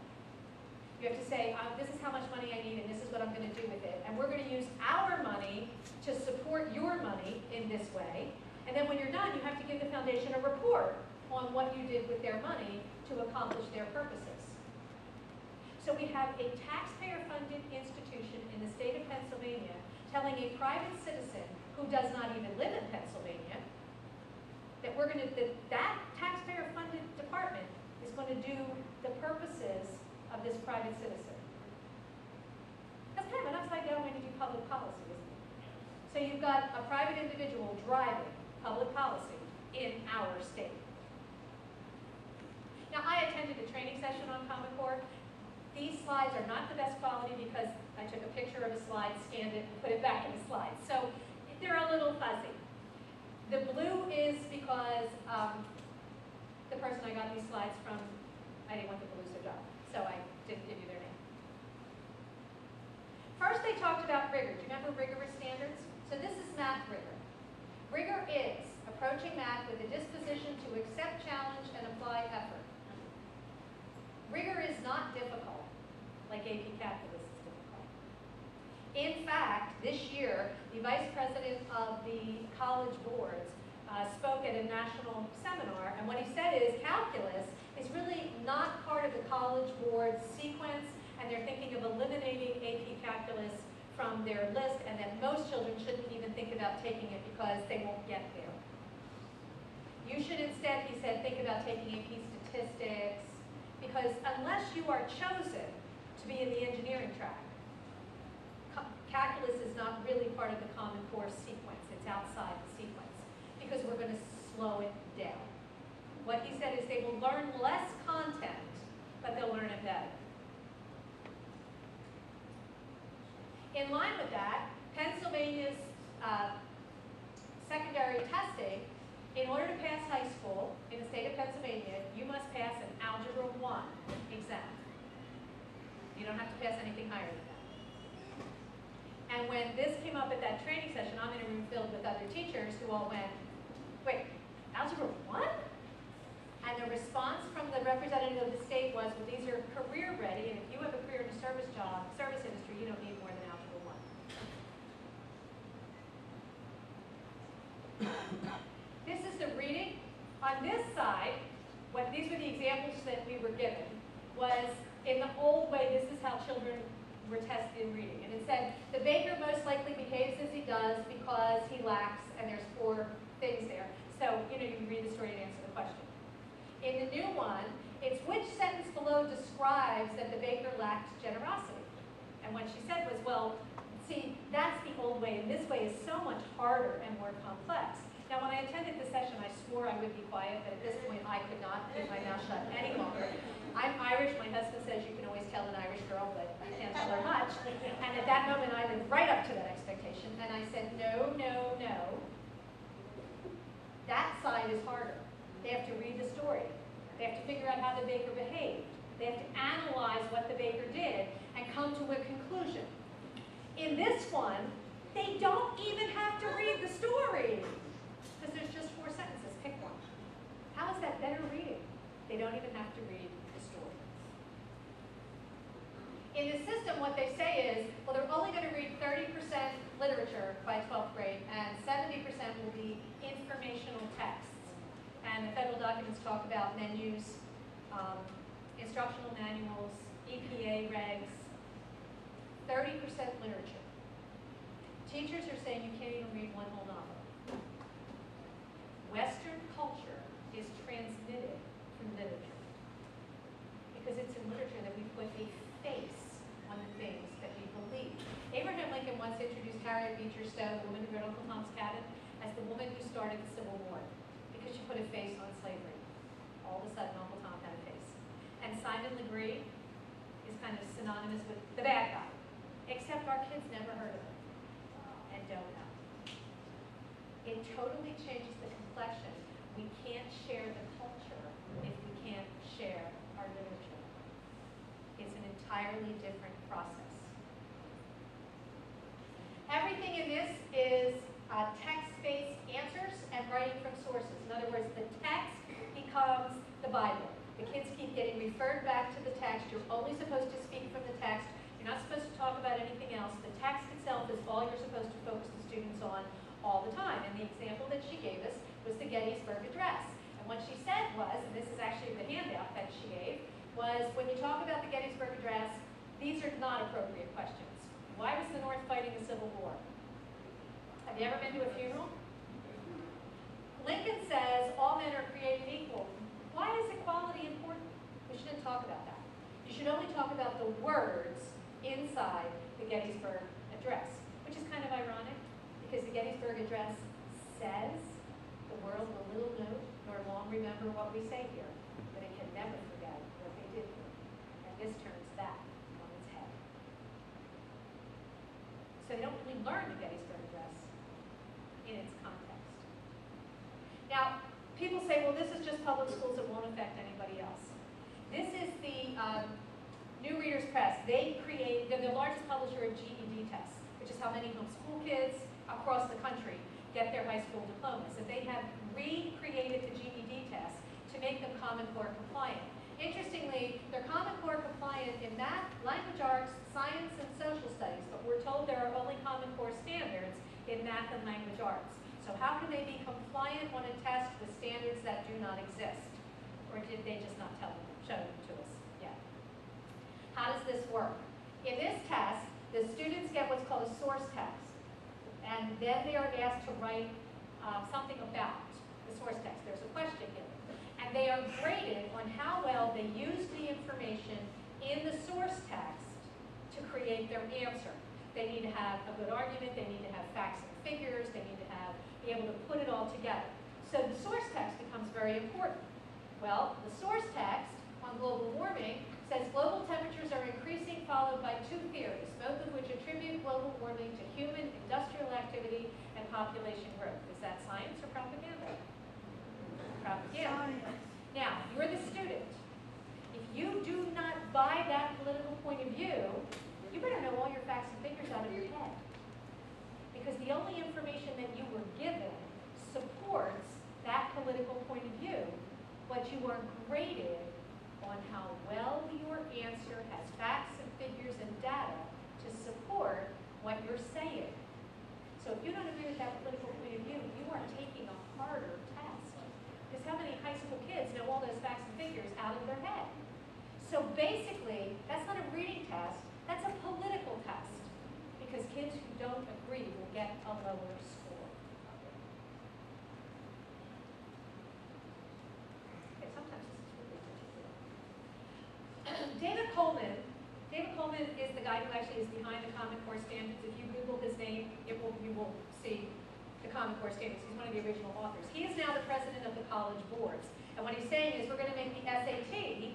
You have to say, uh, this is how much money I need and this is what I'm going to do with it. And we're going to use our money to support your money in this way. And then when you're done, you have to give the foundation a report on what you did with their money to accomplish their purposes. So we have a taxpayer-funded institution in the state of Pennsylvania telling a private citizen who does not even live in Pennsylvania that we're going to, that that taxpayer-funded department is going to do the purposes of this private citizen. That's kind of an upside down way to do public policy, isn't it? So you've got a private individual driving public policy in our state. Now, I attended a training session on Common Core. These slides are not the best quality because I took a picture of a slide, scanned it, and put it back in the slide. So they're a little fuzzy. The blue is because um, the person I got these slides from, I didn't want the blue so dark, so I didn't give you their name. First, they talked about rigor. Do you remember rigorous standards? So this is math rigor. Rigor is approaching math with a disposition to accept challenge and apply effort. Rigor is not difficult, like AP Calculus. In fact, this year, the vice president of the college boards uh, spoke at a national seminar, and what he said is calculus is really not part of the college board's sequence, and they're thinking of eliminating AP Calculus from their list, and that most children shouldn't even think about taking it because they won't get there. You should instead, he said, think about taking AP Statistics, because unless you are chosen to be in the engineering track, calculus is not really part of the Common Core sequence. It's outside the sequence because we're going to slow it down. What he said is they will learn less content, but they'll learn it better. In line with that, Pennsylvania's uh, secondary testing, in order to pass high school in the state of Pennsylvania, you must pass an Algebra 1 exam. You don't have to pass anything higher than that. And when this came up at that training session, I'm in a room filled with other teachers who all went, wait, Algebra 1? And the response from the representative of the state was, well, these are career ready, and if you have a career in a service job, service industry, you don't need more than Algebra 1. This is the reading. On this side, what these were the examples that we were given, was in the old way, this is how children were tested in reading. And it said, the baker most likely behaves as he does because he lacks, and there's four things there. So, you know, you can read the story and answer the question. In the new one, it's which sentence below describes that the baker lacked generosity? And what she said was, well, see, that's the old way, and this way is so much harder and more complex. Now, when I attended the session, I swore I would be quiet, but at this point, I could not keep my mouth shut any longer. I'm Irish, my husband says you can always tell an Irish girl, but you can't tell her much. And at that moment, I lived right up to that expectation, and I said, no, no, no. That side is harder. They have to read the story. They have to figure out how the baker behaved. They have to analyze what the baker did and come to a conclusion. In this one, they don't even have to read the story because there's just four sentences. Pick one. How is that better reading? They don't even have to read the story. In the system, what they say is, well, they're only going to read 30% literature by 12th grade, and 70% will be informational texts. And the federal documents talk about menus, um, instructional manuals, EPA regs, 30% literature. Teachers are saying you can't even read one whole novel. Western culture transmitted through literature. Because it's in literature that we put a face on the things that we believe. Abraham Lincoln once introduced Harriet Beecher Stowe, the woman who wrote Uncle Tom's Cabin, as the woman who started the Civil War. Because she put a face on slavery. All of a sudden, Uncle Tom had a face. And Simon Legree is kind of synonymous with the bad guy. Except our kids never heard of him and don't know. It totally changes the complexion. We can't share the culture if we can't share our literature. It's an entirely different process. Everything in this is uh, text-based answers and writing from sources. In other words, the text becomes the Bible. The kids keep getting referred back to the text. You're only supposed to speak from the text. You're not supposed to talk about anything else. The text itself is all you're supposed to focus the students on all the time. And the example that she gave us was the Gettysburg Address. And what she said was, and this is actually the handout that she gave, was when you talk about the Gettysburg Address, these are not appropriate questions. Why was the North fighting the Civil War? Have you ever been to a funeral? Lincoln says all men are created equal. Why is equality important? We shouldn't talk about that. You should only talk about the words inside the Gettysburg Address, which is kind of ironic because the Gettysburg Address says world will little note nor long remember what we say here, but it can never forget what they did here. And this turns that on its head. So they don't really learn the Gettysburg Address in its context. Now, people say, well, this is just public schools, it won't affect anybody else. This is the um, New Readers Press. They create, they're the largest publisher of GED tests, which is how many homeschool kids across the country get their high school diplomas. And they have recreated the GED test to make them Common Core compliant. Interestingly, they're Common Core compliant in math, language arts, science, and social studies, but we're told there are only Common Core standards in math and language arts. So how can they be compliant on a test with standards that do not exist? Or did they just not tell them, show them to us yet? How does this work? In this test, the students get what's called a source text. And then they are asked to write uh, something about the source text. There's a question given. And they are graded on how well they use the information in the source text to create their answer. They need to have a good argument, they need to have facts and figures, they need to have be able to put it all together. So the source text becomes very important. Well, the source text on global warming says global temperatures are increasing followed by two theories, both of which attribute global warming to human industrial activity and population growth. Is that science or propaganda? Propaganda. Now, you're the student. If you do not buy that political point of view, you better know all your facts and figures out of your head. Because the only information that you were given supports that political point of view, but you are graded on how well your answer has facts and figures and data to support what you're saying. So if you don't agree with that political point of view, you are taking a harder test. Because how many high school kids know all those facts and figures out of their head? So basically, that's not a reading test, that's a political test. Because kids who don't agree will get a lower score. Okay, sometimes this is really particular. David Coleman, David Coleman is the guy who actually is behind the Common Core standards. If you Google his name, it will, you will see the Common Core standards. He's one of the original authors. He is now the president of the college boards. And what he's saying is we're going to make the SAT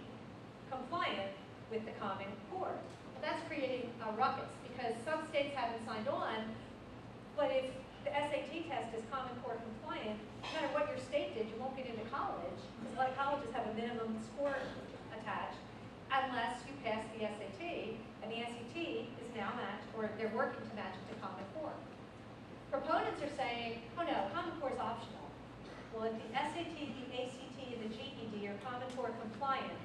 compliant with the Common Core. Well, that's creating a ruckus because some states haven't signed on, but if the SAT test is Common Core compliant, no matter what your state did, you won't get into college, because a lot of colleges have a minimum score attached, unless you pass the SAT, and the SAT is now matched, or they're working to match it to Common Core. Proponents are saying, oh no, Common Core is optional. Well, if the SAT, the ACT, and the GED are Common Core compliant,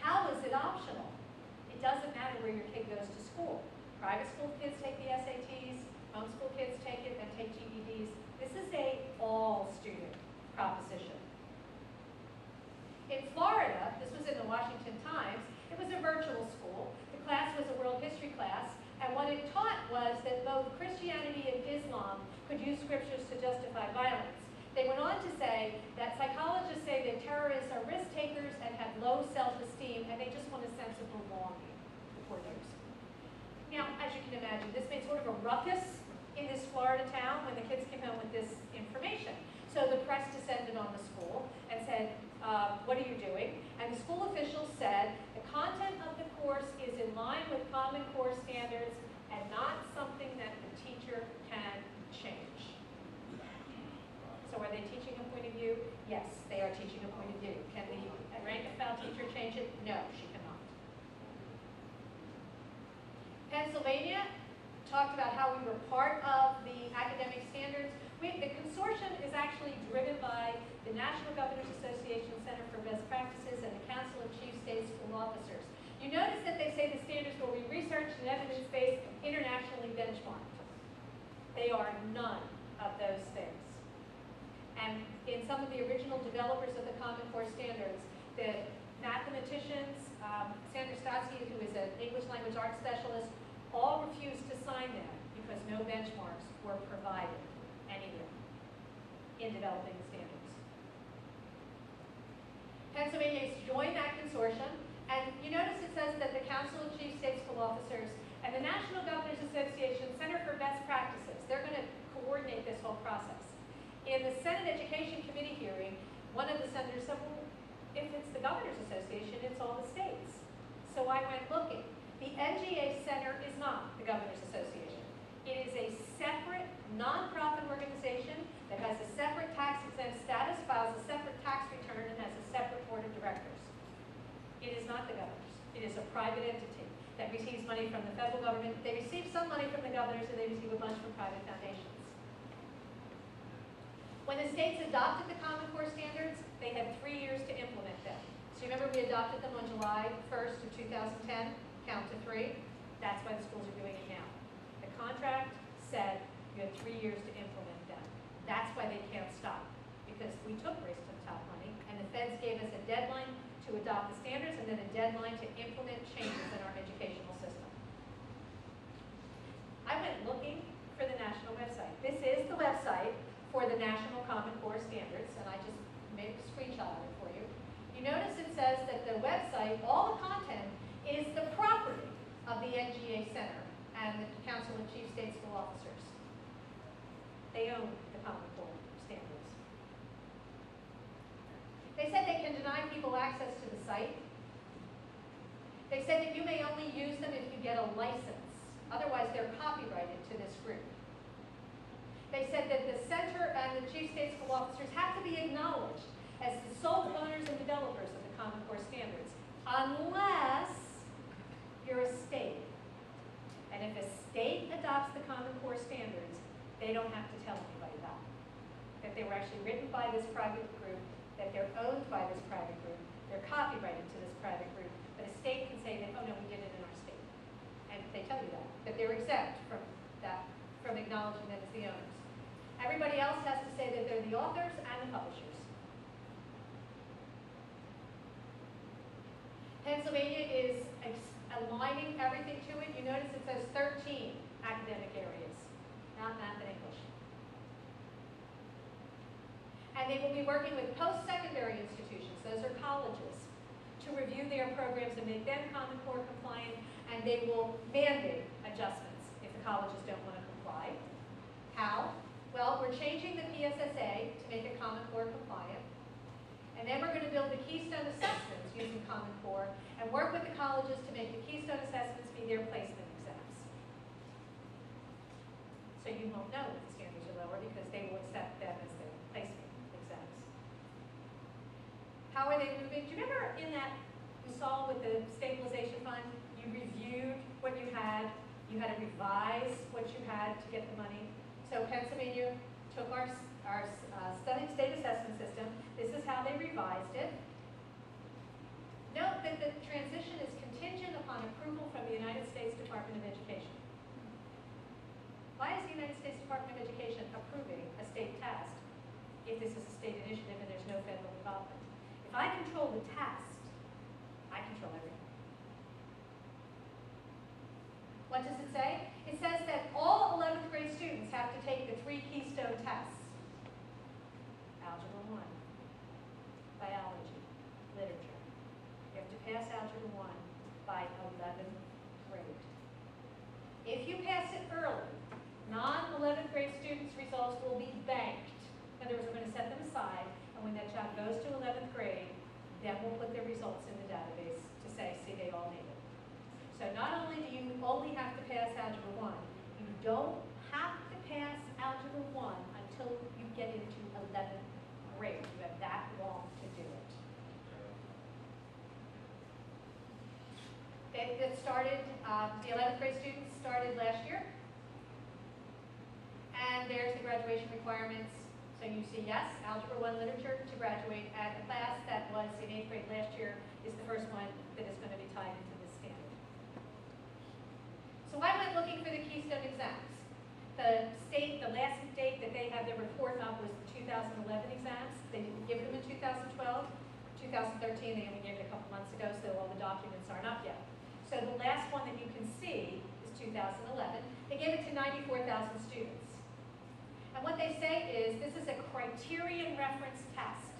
how is it optional? It doesn't matter where your kid goes to school. Private school kids take the SATs, homeschool kids take it and take GEDs. This is a all-student proposition. In Florida, this was in the Washington Times, it was a virtual school. The class was a world history class, and what it taught was that both Christianity and Islam could use scriptures to justify violence. They went on to say that psychologists say that terrorists are risk takers and have low self-esteem, and they just want a sense of belonging, the poor years. Now, as you can imagine, this made sort of a ruckus in this Florida town when the kids came home with this information. So the press descended on the school and said, uh, what are you doing? And the school officials said, content of the course is in line with Common Core standards and not something that the teacher can change. So are they teaching a point of view? Yes, they are teaching a point of view. Can the rank and file teacher change it? No, she cannot. Pennsylvania talked about how we were part of the academic standards. We, the consortium is actually driven by the National Governors Association Center for Best Practices and the Council of Chief State School Officers. You notice that they say the standards will be researched and evidence-based, internationally benchmarked. They are none of those things. And in some of the original developers of the Common Core standards, the mathematicians, um, Sandra Stotsky, who is an English language arts specialist, all refused to sign them because no benchmarks were provided in developing the standards. Pennsylvania has joined that consortium, and you notice it says that the Council of Chief State School Officers and the National Governors Association Center for Best Practices, they're going to coordinate this whole process. In the Senate Education Committee hearing, one of the senators said, well, if it's the Governors Association, it's all the states. So I went looking. The NGA Center is not the Governors Association. It is a separate, nonprofit organization that has a separate tax exempt status, files a separate tax return, and has a separate board of directors. It is not the governors. It is a private entity that receives money from the federal government. They receive some money from the governors, and they receive a bunch from private foundations. When the states adopted the Common Core standards, they had three years to implement them. So you remember we adopted them on July 1st of 2010, count to three? That's why the schools are doing it now. The contract said you had three years to implement. That's why they can't stop, because we took Race to the Top money, and the feds gave us a deadline to adopt the standards and then a deadline to implement changes in our educational system. I went looking for the national website. This is the website for the National Common Core Standards, and I just made a screenshot of it for you. You notice it says that the website, all the content, is the property of the NGA Center and the Council of Chief State School Officers. They own the Common Core standards. They said they can deny people access to the site. They said that you may only use them if you get a license. Otherwise, they're copyrighted to this group. They said that the center and the chief state school officers have to be acknowledged as the sole owners and developers of the Common Core standards, unless you're a state. And if a state adopts the Common Core standards, they don't have to tell anybody that. That they were actually written by this private group, that they're owned by this private group, they're copyrighted to this private group, but a state can say that, oh no, we did it in our state. And they tell you that, that they're exempt from that, from acknowledging that it's the owners. Everybody else has to say that they're the authors and the publishers. Pennsylvania is aligning everything to it. You notice it says 13 academic areas, not math and English. And they will be working with post-secondary institutions, those are colleges, to review their programs and make them Common Core compliant, and they will mandate adjustments if the colleges don't want to comply. How? Well, we're changing the PSSA to make it Common Core compliant. And then we're going to build the Keystone assessments using Common Core and work with the colleges to make the Keystone assessments be their placement exams. So you won't know if the standards are lower because they will accept them as their placement exams. How are they moving? Do you remember in that you saw with the stabilization fund, you reviewed what you had, you had to revise what you had to get the money? So Pennsylvania took our, our uh, state assessment system, this is how they revised it. Note that the transition is contingent upon approval from the United States Department of Education. Why is the United States Department of Education approving a state test if this is a state initiative and there's no federal involvement? I control the test, I control everything. What does it say? It says that all 11th grade students have to take the three keystone tests. Algebra 1, biology, literature. You have to pass Algebra 1 by 11th grade. If you pass it early, non-11th grade students' results will be banked. In other words, we're going to set them aside, and when that child goes to 11th grade, then we'll put their results in the database to say, see, they all made it. So not only do you only have to pass Algebra 1, you don't have to pass Algebra 1 until you get into 11th grade. You have that long to do it. It started, uh, the 11th grade students started last year. And there's the graduation requirements. So you see, yes, Algebra 1 literature to graduate at a class that was in 8th grade last year is the first one that is going to be tied into this standard. So why am I looking for the Keystone exams? The state, the last date that they had their report up was the 2011 exams. They didn't give them in 2012. 2013, they only gave it a couple months ago, so all the documents aren't up yet. So the last one that you can see is 2011. They gave it to 94,000 students. And what they say is, this is a criterion reference test.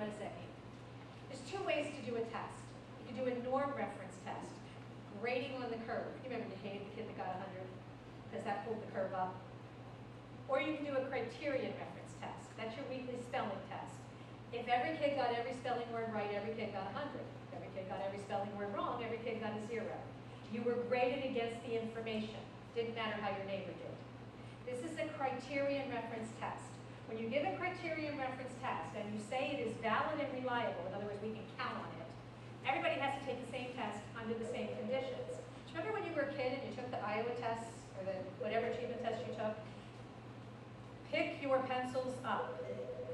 What does that mean? There's two ways to do a test. You can do a norm reference test, grading on the curve. You remember you the kid that got 100 because that pulled the curve up. Or you can do a criterion reference test. That's your weekly spelling test. If every kid got every spelling word right, every kid got 100. If every kid got every spelling word wrong, every kid got a zero. You were graded against the information. Didn't matter how your neighbor did. This is a criterion reference test. When you give a criterion reference test and you say it is valid and reliable, in other words, we can count on it, everybody has to take the same test under the same conditions. Remember when you were a kid and you took the Iowa tests or the whatever achievement test you took? Pick your pencils up.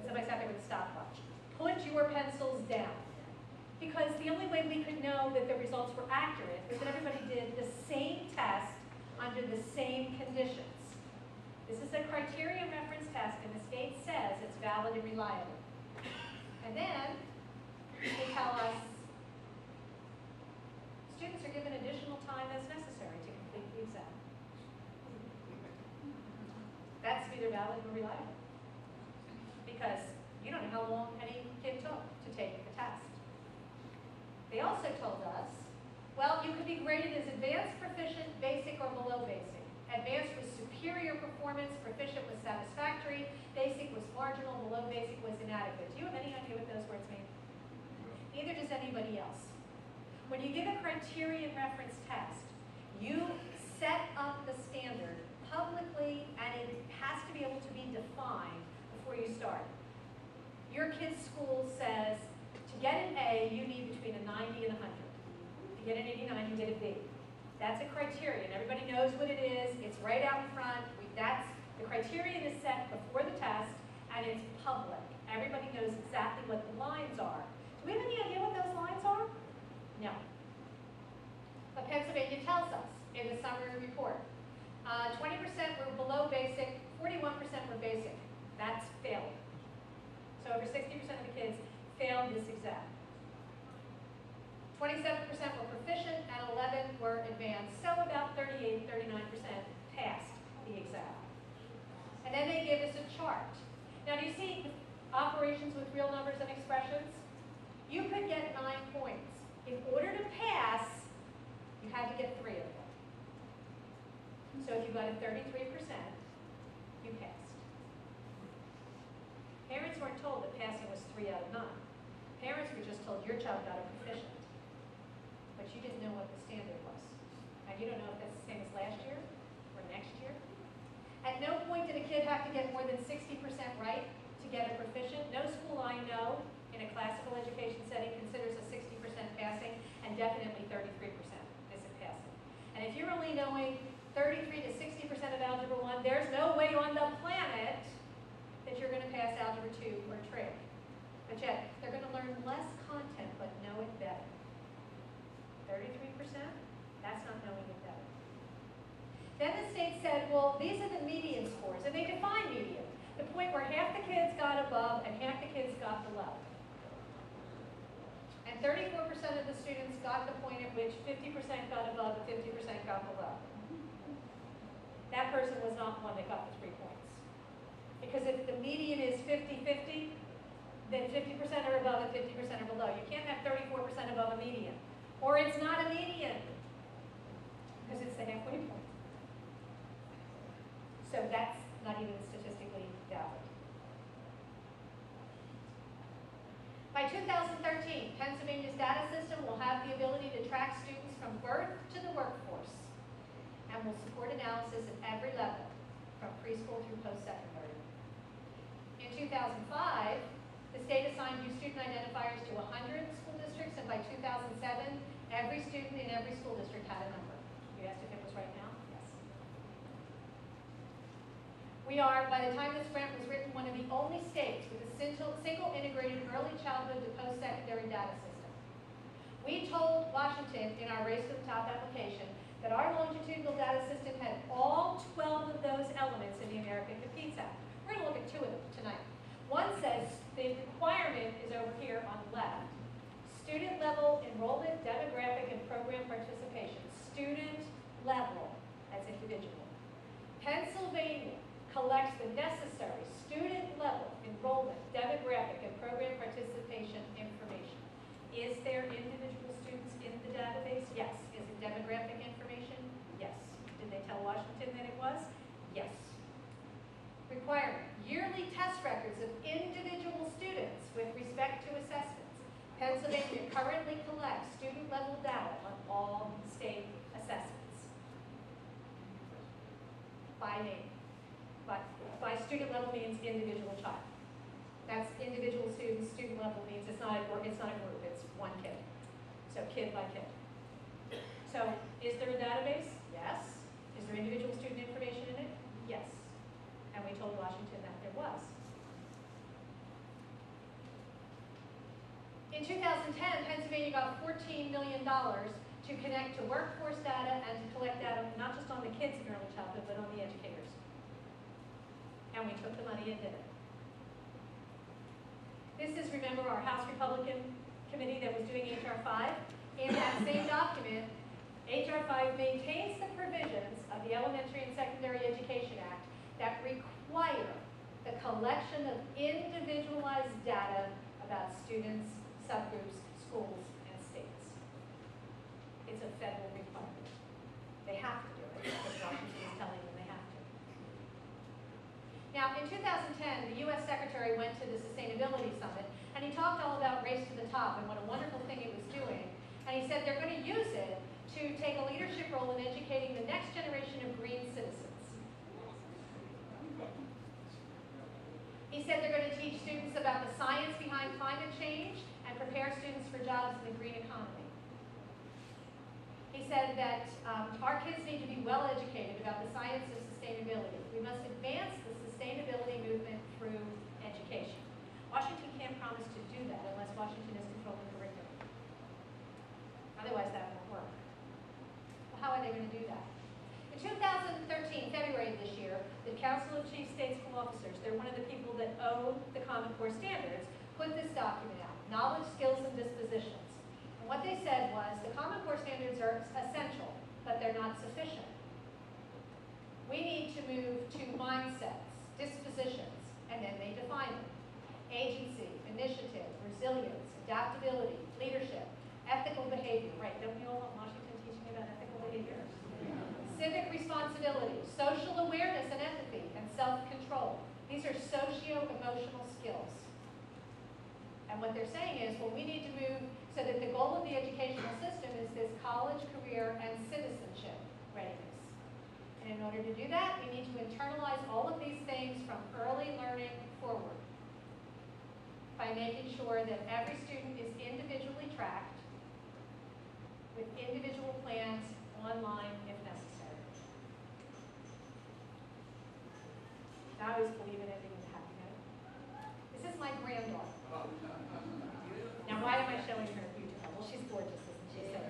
Somebody sat there with a stopwatch. Put your pencils down. Because the only way we could know that the results were accurate was that everybody did the same test under the same conditions. This is a criterion reference test, and the state says it's valid and reliable. And then they tell us students are given additional time as necessary to complete the exam. That's either valid or reliable. Because you don't know how long any kid took to take the test. They also told us, well, you could be graded as advanced, proficient, basic, or below basic. Advanced was superior performance, proficient was satisfactory, basic was marginal, below basic was inadequate. Do you have any idea what those words mean? Neither does anybody else. When you give a criterion reference test, you set up the standard publicly and it has to be able to be defined before you start. Your kid's school says to get an A, you need between a 90 and a 100. To get an 89, you get a B. That's a criterion. Everybody knows what it is. It's right out in front. We, that's the criterion is set before the test, and it's public. Everybody knows exactly what the lines are. Do we have any idea what those lines are? No. But Pennsylvania tells us in the summary report. Uh, 20% were below basic, 41% were basic. That's failure. So over 60% of the kids failed this exam. 27% were proficient and 11 were advanced, so about 38, 39% passed the exam. And then they give us a chart. Now, do you see, operations with real numbers and expressions, you could get nine points. In order to pass, you had to get three of them. So if you got a thirty-three percent, you passed. Parents weren't told that passing was three out of nine. Parents were just told your child got a proficient. But you didn't know what the standard was. And you don't know if that's the same as last year or next year. At no point did a kid have to get more than sixty percent right to get a proficient. No school I know in a classical education setting considers a sixty percent passing and definitely thirty-three percent isn't passing. And if you're only knowing thirty-three to sixty percent of Algebra One, there's no way on the planet that you're gonna pass Algebra Two or Trig. But yet, they're gonna learn less content but know it better. Thirty-three percent, that's not knowing it better. Then the state said, well, these are the median scores, and they define median, the point where half the kids got above and half the kids got below. And thirty-four percent of the students got the point at which fifty percent got above and fifty percent got below. That person was not one that got the three points. Because if the median is 50-50, then fifty percent are above and fifty percent are below. You can't have thirty-four percent above a median. Or it's not a median, because it's the halfway point. So that's not even statistically valid. By 2013, Pennsylvania's data system will have the ability to track students from birth to the workforce and will support analysis at every level, from preschool through post-secondary. In 2005, the state assigned new student identifiers to 100 school districts, and by 2007, every student in every school district had a number. You asked if it was right now? Yes. We are, by the time this grant was written, one of the only states with a single, integrated early childhood to post-secondary data system. We told Washington in our Race to the Top application that our longitudinal data system had all 12 of those elements in the American Competes Act. We're going to look at two of them tonight. One says the requirement is over here on the left. Student level enrollment, demographic, and program participation. Student level, that's individual. Pennsylvania collects the necessary student level enrollment, demographic, and program participation information. Is there individual students in the database? Yes. Is it demographic information? Yes. Did they tell Washington that it was? Yes. Requirement, yearly test records of individual students with respect to assessments. Pennsylvania currently collects student level data on all state assessments. By name. But by student level means individual child. That's individual students, student level means it's not a, it's not a group, it's one kid. So kid by kid. So is there a database? Yes. Is there individual student information in it? Yes. And we told Washington that there was. In 2010, Pennsylvania got $14 million to connect to workforce data and to collect data not just on the kids in early childhood, but on the educators. And we took the money and did it. This is, remember, our House Republican committee that was doing HR 5. In that same document, HR 5 maintains the provisions of the Elementary and Secondary Education Act that require the collection of individualized data about students, subgroups, schools, and states. It's a federal requirement. They have to do it, because Washington is telling them they have to. Now, in 2010, the U.S. Secretary went to the Sustainability Summit, and he talked all about Race to the Top and what a wonderful thing it was doing. And he said they're going to use it to take a leadership role in educating the next generation of green citizens. He said they're going to teach students about the science behind climate change and prepare students for jobs in the green economy. He said that um, our kids need to be well educated about the science of sustainability. We must advance the sustainability movement through education. Washington can't promise to do that unless Washington is controlling curriculum. Otherwise, that won't work. Well, how are they going to do that? In 2013, February of this year, the Council of Chief State School Officers, they're one of the people that own the Common Core standards, put this document out, knowledge, skills, and dispositions. And what they said was the Common Core standards are essential, but they're not sufficient. We need to move to mindsets, dispositions, and then they define them. Agency, initiative, resilience, adaptability, leadership, ethical behavior, right, don't we all want Washington teaching about ethical behavior? Civic responsibility, social awareness and empathy, and self-control. These are socio-emotional skills. And what they're saying is, well, we need to move, so that the goal of the educational system is this college, career, and citizenship readiness. And in order to do that, we need to internalize all of these things from early learning forward by making sure that every student is individually tracked with individual plans online if necessary. I always believe in ending with a happy note. This is my granddaughter. Now, why am I showing her a beautiful? Well, she's gorgeous, isn't she? So.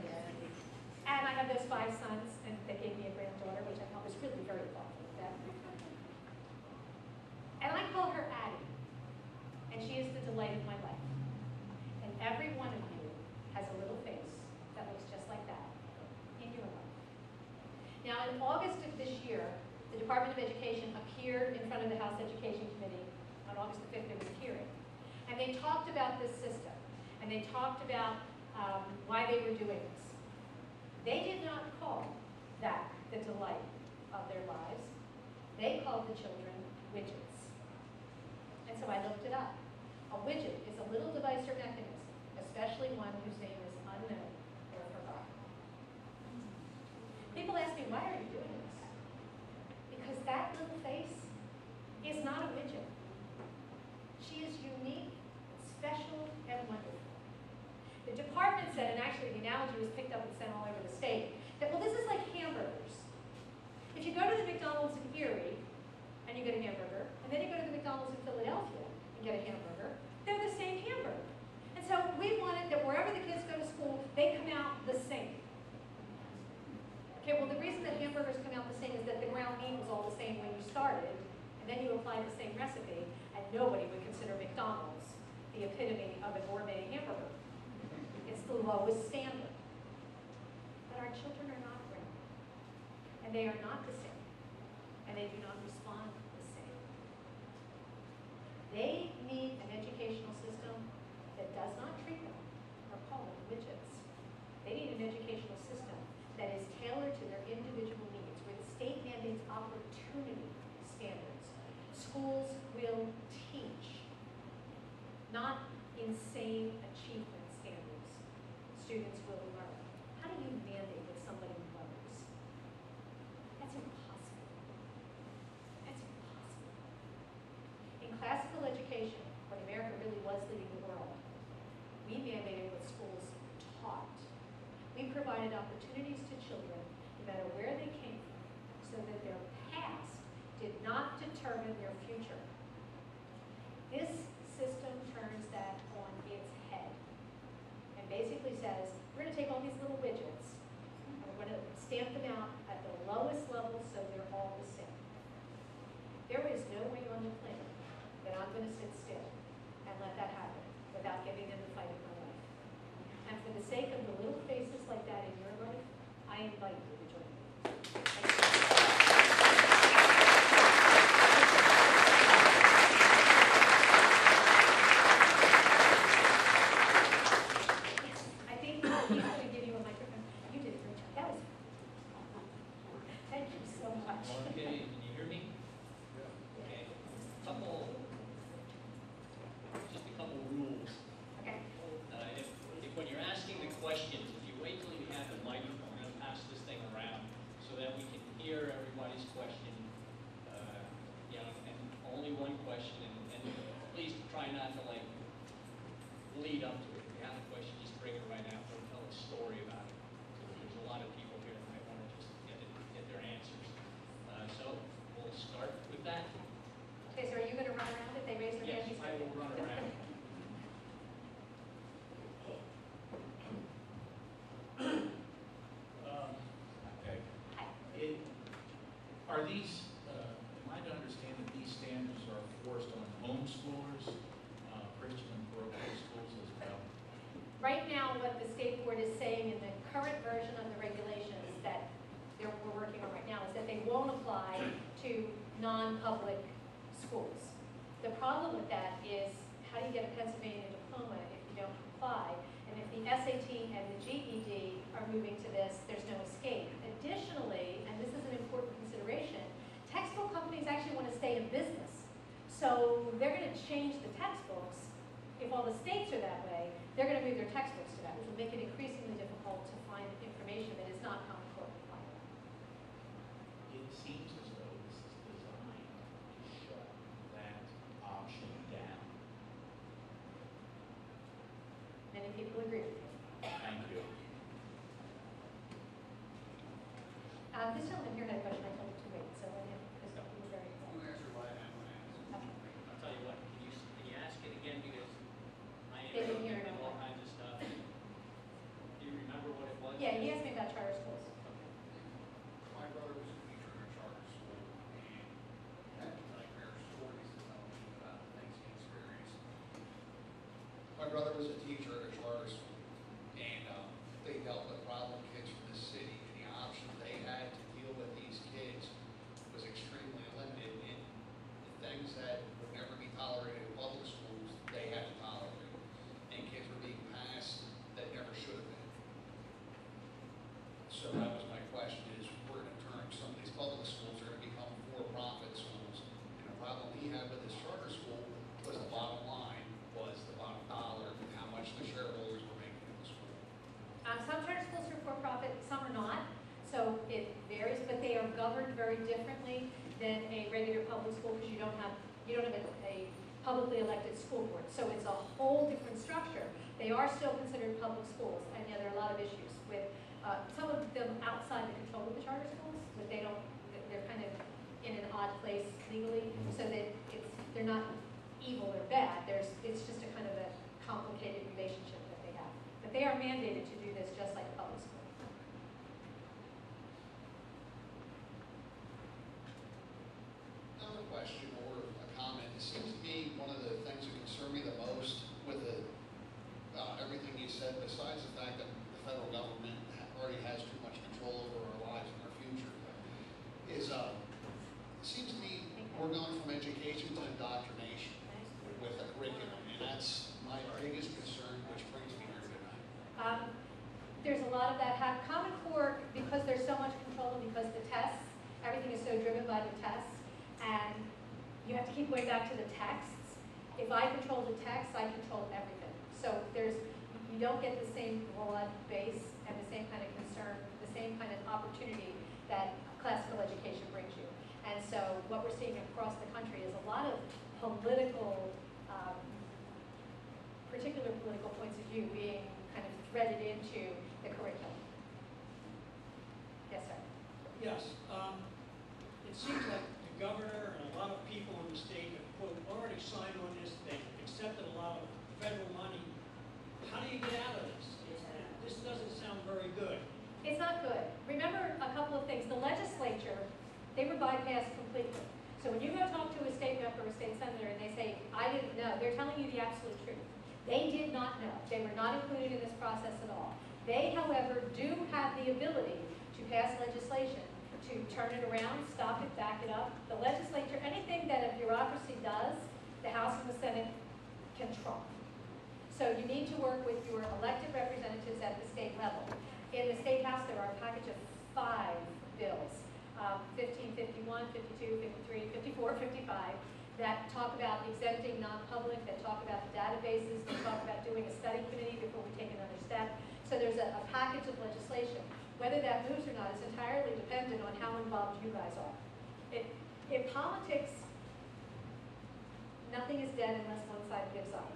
And I have those five sons, and they gave me a granddaughter, which I thought was really very thoughtful of them. And I call her Addie, and she is the delight of my life. And every one of you has a little face that looks just like that in your life. Now, in August of this year, the Department of Education appeared in front of the House Education Committee. On August the 5th, there was a hearing. And they talked about this system. And they talked about um, why they were doing this. They did not call that the delight of their lives. They called the children widgets. And so I looked it up. A widget is a little device or mechanism, especially one whose name is unknown or forgotten. People ask me, why are you doing this? Because that little face is not a widget. She is unique, special, and wonderful. The department said, and actually the analogy was picked up and sent all over the state, that, well, this is like hamburgers. If you go to the McDonald's in Erie and you get a hamburger, and then you go to the McDonald's in Philadelphia and get a hamburger, they're the same hamburger. And so we wanted that wherever the kids go to school, they come out the same. Okay, well, the reason that hamburgers come out the same is that the ground meat was all the same when you started, and then you apply the same recipe, and nobody would consider McDonald's the epitome of a gourmet hamburger. It's the lowest standard. But our children are not grown, and they are not the same, and they do not respond the same. They need an educational system that does not treat them or call them widgets. They need an educational system that is tailored to their individual needs, where the state mandates opportunity standards. Schools will not insane achievement standards. Students will learn. How do you mandate that somebody learns? That's impossible. That's impossible. In classical education, when America really was leading the world, we mandated what schools taught. We provided opportunities to children, no matter where they came from, so that their past did not determine their future. This system turns that on its head and basically says, we're going to take all these little widgets and we're going to stamp them out at the lowest level so they're all the same. There is no way on the planet that I'm going to sit still and let that happen without giving them the fight of my life. And for the sake of the little faces like that in your life, I invite you to join me. Thank you. I think he's going to give you a microphone. You did a great job. That was. Thank you so much. Okay, can you hear me? Okay. Couple, just a couple rules. Okay. Uh, if, if when you're asking the questions, if you wait till you have the microphone, I'm gonna pass this thing around so that we can hear everybody's question. Uh, You know, and only one question, and, and please try not to like lead up to it. If you have a question, just bring it right out, don't tell a story about it. Because There's a lot of people here that might wanna just get it, get their answers. Uh, so we'll start with that. Okay, so are you going to run around if they raise their hand? Yes, He's I will gonna- run around. Um, Okay. Hi. It, are these, uh, am I to understand that these standards are forced on homeschoolers, uh, Christian and parochial schools as well? Right now, what the state board is saying in the current version of the regulations that they're, we're working on right now is that they won't apply to non-public schools. The problem with that is, how do you get a Pennsylvania diploma if you don't comply? And if the SAT and the GED are moving to this, there's no escape. Additionally, and companies actually want to. So they're change the textbooks, if all the states are that way, they're gonna move their textbooks to that, which will make it increasingly difficult to find information that is not Common Core compliant. It seems as though this is designed to shut that option down. Many people agree with you. Thank you. Uh, this gentleman here had a question, I told him to wait, so let him, because he was very. You answer what I want to ask. Okay. I'll tell you what, can you, s- can you ask it again because I They didn't hear it, interrupted all okay. kinds of stuff. Do you remember what it was? Yeah, he asked me about charter schools. My brother was a teacher in a charter school and had nightmare stories to tell me about things he experienced. My brother was a teacher at a charter school and, um, they dealt with problem kids from the city and the options they had to deal with these kids was extremely limited and the things that would never be tolerated in public schools, they had to tolerate. And kids were being passed that never should have been. So that was my question is, we're gonna turn, some of these public schools are gonna become for-profit schools. And the problem we had with this charter school was the bottom line, was the bottom dollar, and how much the shareholders were making in the school. Um, some charter schools are for-profit, some are not, so it varies, but they are governed very differently than a regular public school, because you don't have, you don't have a, a publicly elected school board, so it's a whole different structure. They are still considered public schools, and yeah, there are a lot of issues with, uh, some of them outside the control of the charter schools, but they don't, they're kind of in an odd place legally, so that it's, they're not evil or bad, there's, it's just a kind of a complicated relationship that they have. But they are mandated to do this just like public school. Another question or a comment, it seems to me one of the things that concern me the most with the, uh, everything you said, besides the fact that the federal government ha- already has too much control over our lives and our future, is, uh, it seems to me we're going from education to indoctrination with the curriculum, and that's my biggest concern, which brings me here tonight. Um, There's a lot of that, hap- Common Core, because there's so much control, and because the tests, everything is so driven by the tests, and you have to keep going back to the texts. If I control the text, I control everything. So there's, you don't get the same broad base and the same kind of concern, the same kind of opportunity that classical education brings you. And so what we're seeing across the country is a lot of political, um, particular political points of view being kind of threaded into the curriculum. Yes, sir. Yes, um, it seems like the governor and a lot of people in the state have, quote, already signed on this, they accepted a lot of federal money. How do you get out of this? This doesn't sound very good. It's not good. Remember a couple of things. The legislature, they were bypassed completely. So when you go talk to a state rep or a state senator and they say, I didn't know, they're telling you the absolute truth. They did not know. They were not included in this process at all. They, however, do have the ability to pass legislation, to turn it around, stop it, back it up. The legislature, anything that a bureaucracy does, the House and the Senate can trump. So you need to work with your elected representatives at the state level. In the state house, there are a package of five bills, um, 15, 51, 52, 53, 54, 55, that talk about exempting non-public, that talk about the databases, that talk about doing a study committee before we take another step. So there's a, a package of legislation. Whether that moves or not is entirely dependent on how involved you guys are. It, in politics, nothing is dead unless one side gives up.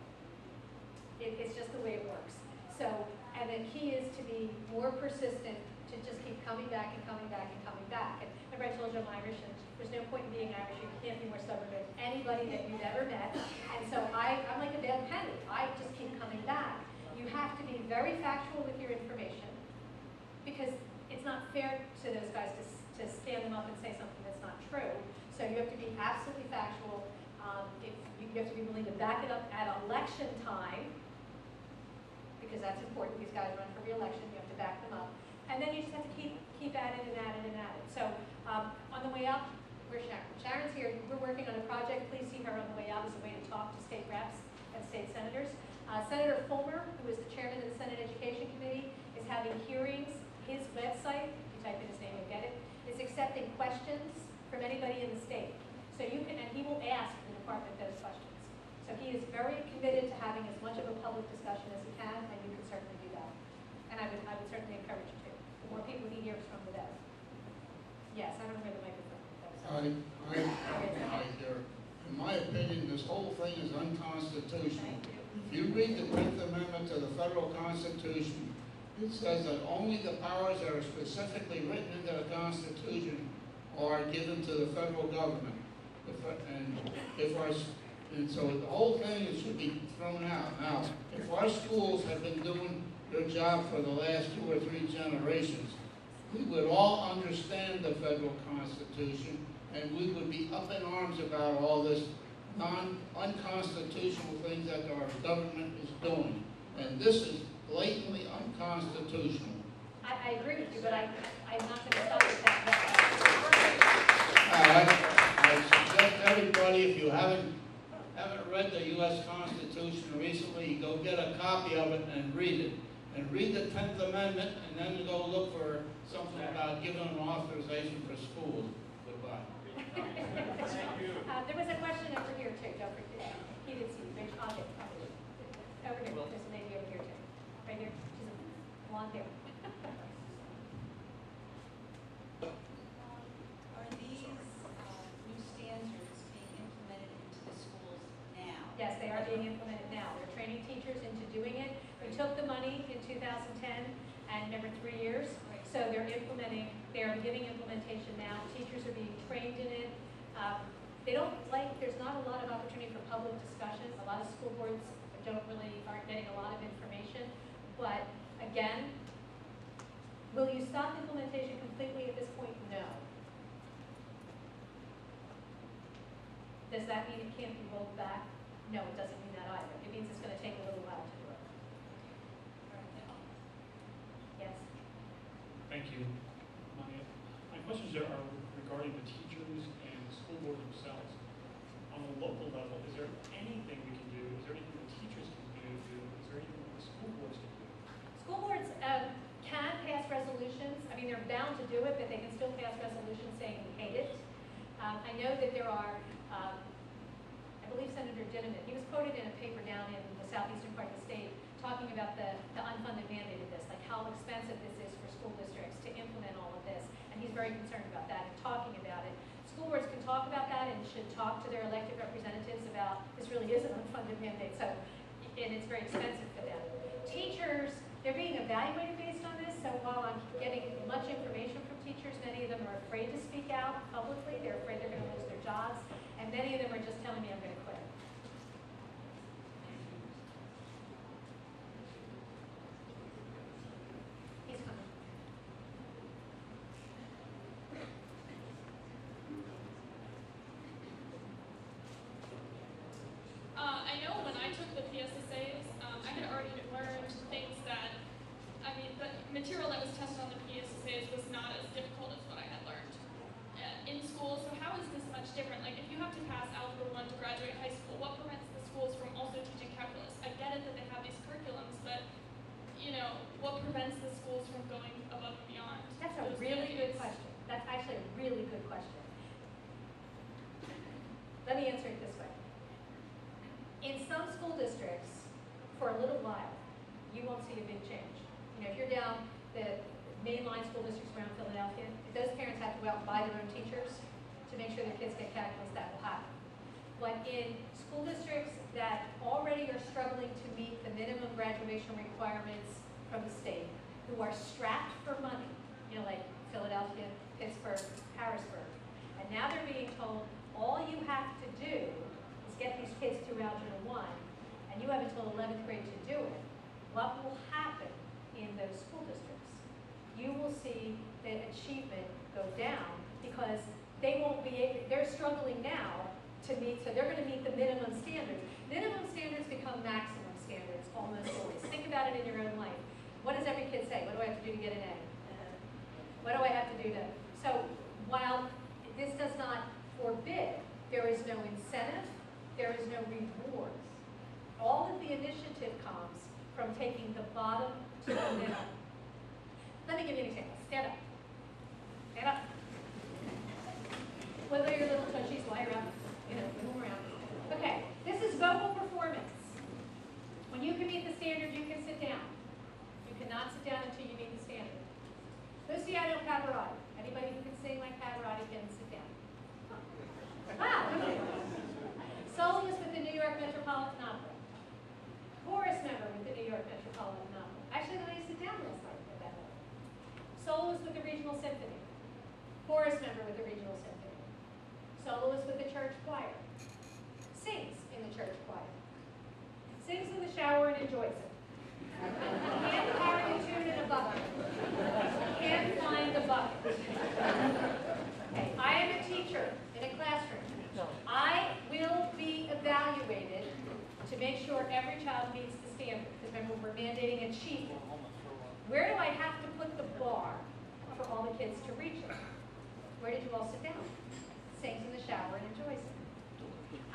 It, it's just the way it works. So, and the key is to be more persistent, to just keep coming back and coming back and coming back. And remember I told you I'm Irish, and there's no point in being Irish, you can't be more stubborn than anybody that you've ever met. And so I, I'm like a dead penny, I just keep coming back. You have to be very factual with your information, because it's not fair to those guys to, to stand them up and say something that's not true. So you have to be absolutely factual, um, if, you have to be willing to back it up at election time, because that's important, these guys run for reelection, you have to back them up. And then you just have to keep, keep at it and at it and at it. So, um, on the way up, where's Sharon? Sharon's here, we're working on a project, please see her on the way out as a way to talk to state reps and state senators. Uh, Senator Fulmer, who is the chairman of the Senate Education Committee, is having hearings. His website, if you type in his name, you'll get it, is accepting questions from anybody in the state. So you can, and he will ask the department those questions. He is very committed to having as much of a public discussion as he can, and you can certainly do that. And I would, I would certainly encourage you to. The more people he hears from, the better. Yes, I don't hear the microphone. I, I, I hear, in my opinion, this whole thing is unconstitutional. You. If you read the Tenth Amendment to the federal constitution, it says that only the powers that are specifically written into the constitution are given to the federal government. And if s- and so the whole thing should be thrown out. Now, if our schools have been doing their job for the last two or three generations, we would all understand the federal constitution, and we would be up in arms about all this non, unconstitutional things that our government is doing. And this is blatantly unconstitutional. I, I agree with you, but I, I'm not gonna stop at that. I, I suggest everybody, if you haven't, haven't read the US Constitution recently, go get a copy of it and read it. And read the Tenth Amendment, and then go look for something about giving an authorization for schools. Goodbye. Thank Uh, there was a question over here too, don't forget, he did see, you. I'll get, I'll get. Over here, there's a lady over here too, right here, she's a blonde hair. Are these uh, new standards being implemented into the schools now? Yes, they are being implemented now. They're training teachers into doing it. We took the money in 2010 and remember three years. So they're implementing, they are beginning implementation now. Teachers are being trained in it. Um, They don't like, there's not a lot of opportunity for public discussion. A lot of school boards don't really, aren't getting a lot of information. But again, will you stop implementation completely at this point? No. Does that mean it can't be rolled back? No, it doesn't either. It means it's gonna take a little while to do it. Yes? Thank you. My, my questions are regarding the teachers and the school board themselves. On a local level, is there anything we can do? Is there anything the teachers can do? Is there anything the school boards can do? School boards um, can pass resolutions, I mean, they're bound to do it, but they can still pass resolutions saying we hate it. Um, I know that there are, um, I believe Senator Dinniman, he was quoted in a paper down in the southeastern part of the state, talking about the, the unfunded mandate of this, like how expensive this is for school districts to implement all of this, and he's very concerned about that and talking about it. School boards can talk about that and should talk to their elected representatives about, this really is an unfunded mandate, so, and it's very expensive for them. Teachers, they're being evaluated based on this, so while I'm getting much information from teachers, many of them are afraid to speak out publicly, they're afraid they're gonna lose their jobs, and many of them are just telling me I'm gonna quit. He's coming. Uh, I know when I took the PSSAs, um, I had already learned things that, I mean, the material that was tested on the PSSAs was not as difficult as what I had learned uh, in school. So how is this much different? Like, if you have to pass Algebra 1 to graduate high school, what prevents the schools from also teaching calculus? I get it that they have these curriculums, but, you know, what prevents the schools from going above and beyond? That's a those really good mandates? question. That's actually a really good question. Let me answer it this way. In some school districts, for a little while, you won't see a big change. You know, if you're down the mainline school districts around Philadelphia, if those parents have to go out and buy their own teachers to make sure their kids get calculus, that will happen. But in school districts that already are struggling to meet the minimum graduation requirements state, who are strapped for money, you know, like Philadelphia, Pittsburgh, Harrisburg, and now they're being told, all you have to do is get these kids through Algebra 1, and you have until 11th grade to do it. What will happen in those school districts? You will see the achievement go down because they won't be, able- they're struggling now to meet, so they're gonna meet the minimum standards. Minimum standards become maximum standards almost always. Think about it in your own life. What does every kid say? What do I have to do to get an A? What do I have to do to? So while this does not forbid, there is no incentive, there is no rewards. All of the initiative comes from taking the bottom to the middle. Let me give you an example. Stand up. Stand up. Whether your little touchies, lie around, you know, move around. Okay, this is vocal performance. When you can meet the standard, you can sit down not sit down until have to put the bar for all the kids to reach it? Where did you all sit down? Sings in the shower and enjoys it.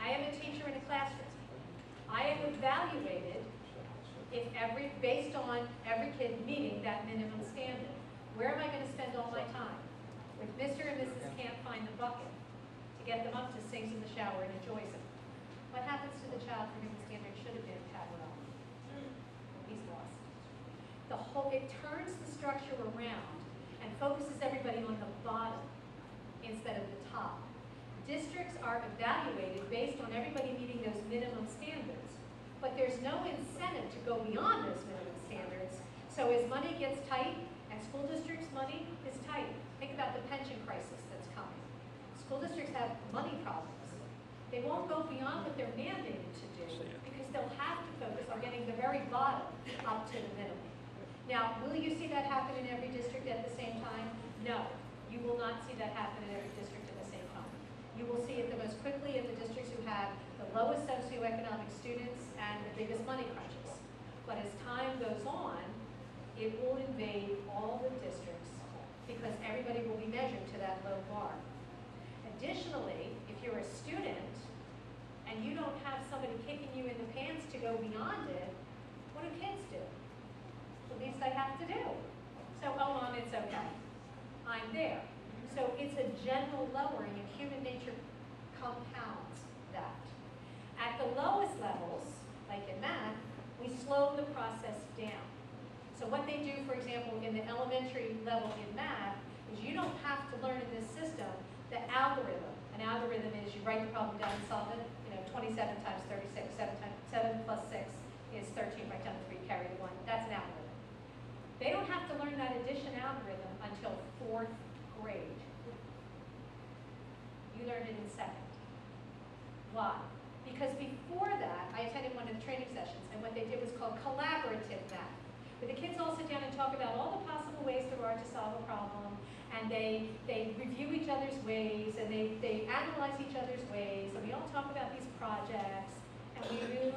I am a teacher in a classroom. I am evaluated if every, based on every kid meeting that minimum standard. Where am I gonna spend all my time? If Mr. and Mrs. can't find the bucket to get them up to sings in the shower and enjoys it, what happens to the child for the standard should have been Cadwell? He's lost. The whole, it turns the structure around and focuses everybody on the bottom instead of the top. Districts are evaluated based on everybody meeting those minimum standards, but there's no incentive to go beyond those minimum standards. So as money gets tight, and school districts' money is tight, think about the pension crisis that's coming. School districts have money problems. They won't go beyond what they're mandated to do because they'll have to focus on getting the very bottom up to the minimum. Now, will you see that happen in every district at the same time? No, you will not see that happen in every district at the same time. You will see it the most quickly in the districts who have the lowest socioeconomic students and the biggest money crunches. But as time goes on, it will invade all the districts because everybody will be measured to that low bar. Additionally, if you're a student and you don't have somebody kicking you in the pants to go beyond it, what do kids do? Least I have to do. So, oh, mom, it's okay. I'm there. So it's a general lowering and human nature compounds that. At the lowest levels, like in math, we slow the process down. So what they do, for example, in the elementary level in math, is you don't have to learn in this system the algorithm. An algorithm is you write the problem down and solve it, you know, 27 times 36, 7, times, 7 plus 6 is 13, write down the 3, carry the 1. That's an algorithm. They don't have to learn that addition algorithm until fourth grade. You learn it in second. Why? Because before that, I attended one of the training sessions, and what they did was called collaborative math where the kids all sit down and talk about all the possible ways there are to solve a problem, and they, they review each other's ways, and they, they analyze each other's ways, and we all talk about these projects, and we move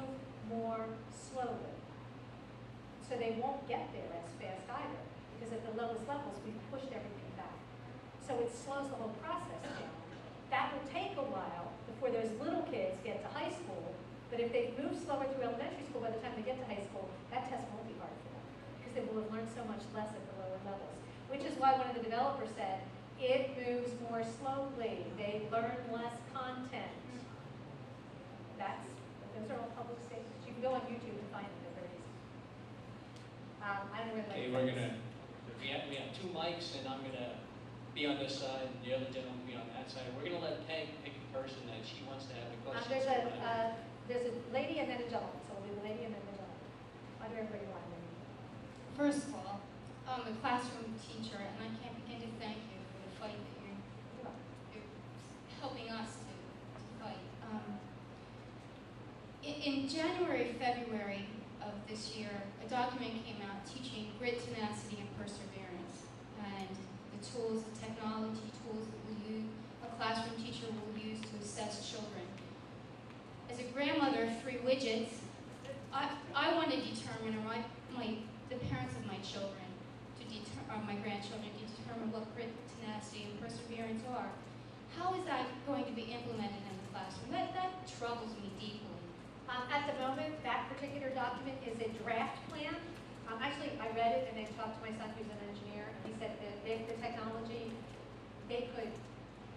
more slowly. So they won't get there as fast either, because at the lowest levels, we've pushed everything back. So it slows the whole process down. That will take a while before those little kids get to high school, but if they move slower through elementary school, by the time they get to high school, that test won't be hard for them because they will have learned so much less at the lower levels. Which is why one of the developers said, it moves more slowly. They learn less content. That's, those are all public statements. You can go on YouTube and find them, they're very easy. Um, I don't know where. Okay, we're gonna, we have, we have two mics, and I'm gonna be on this side, and the other gentleman will be on that side. We're gonna let Peg pick a person that she wants to have a Um, question. there's a, uh, there's a lady and then a gentleman, so we'll do the lady and then the gentleman. Why do everybody want to First of all, I'm a classroom teacher, and I can't begin to thank you for the fight that you're, you're helping us to, to fight. Um, in, in January, February of this year, a document came out teaching grit, tenacity, and perseverance, and the tools, the technology tools that we use, a classroom teacher will use to assess children. As a grandmother of three widgets, I, I want to determine, or my, my the parents of my children to deter, or my grandchildren to determine what grit, tenacity, and perseverance are. How is that going to be implemented in the classroom? That, that troubles me deeply. Um, at the moment, that particular document is a draft plan. Um, actually, I read it and I talked to my son who's an engineer, he said that if the technology, they could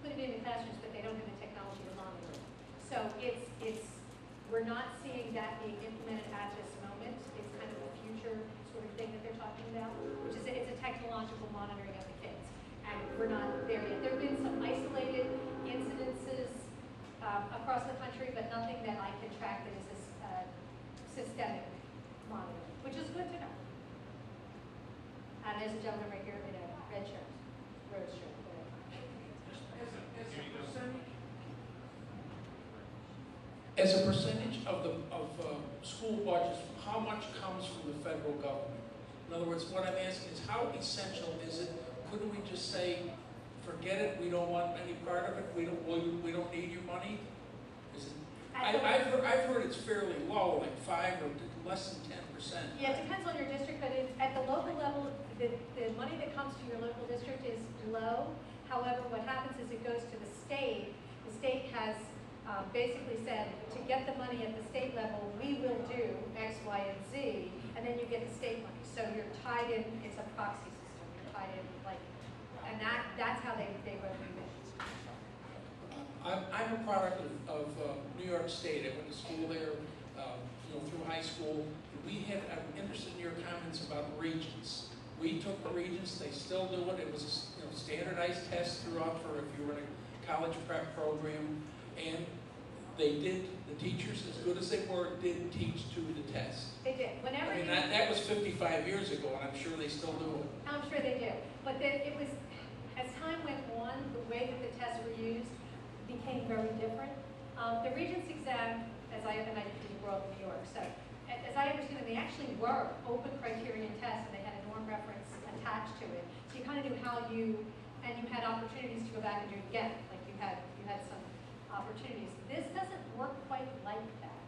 put it in the classrooms, but they don't have the technology to monitor it. So it's, it's, we're not seeing that being implemented at this moment. It's kind of a future sort of thing that they're talking about, which is, it's a technological monitoring of the kids. And we're not there yet. There have been some isolated um, across the country, but nothing that I can track that is a uh, systemic monitoring, which is good to know. there's a gentleman right here in a red shirt, rose shirt, whatever. As a percentage of the, of, uh, school budgets, how much comes from the federal government? In other words, what I'm asking is how essential is it? Couldn't we just say, forget it, we don't want any part of it, we don't, we, we don't need your money? Is it, I, I've heard, I've heard it's fairly low, like five or less than ten percent. Yeah, it depends on your district, but it- at the local level, the, the money that comes to your local district is low. However, what happens is it goes to the state. The state has uh, basically said, to get the money at the state level, we will do X, Y, and Z, and then you get the state money. So you're tied in, it's a proxy system, you're tied in, and that, that's how they, they run the missions. I'm, I'm a product of, of uh, New York State. I went to school there, uh, you know, through high school. We had, I'm interested in your comments about regents. We took the regents, they still do it. It was a you know, standardized test throughout for if you were in a college prep program. And they did, the teachers, as good as they were, did teach to the test. They did, whenever I mean, that, that was 55 years ago, and I'm sure they still do it. I'm sure they do. But then it was, as time went on, the way that the tests were used became very different. Um, the Regents exam, as I, and I did world in New York, so as I understand it, they actually were open criterion tests and they had a norm reference attached to it. So you kind of knew how you, and you had opportunities to go back and do it again, like you had, you had some opportunities. This doesn't work quite like that.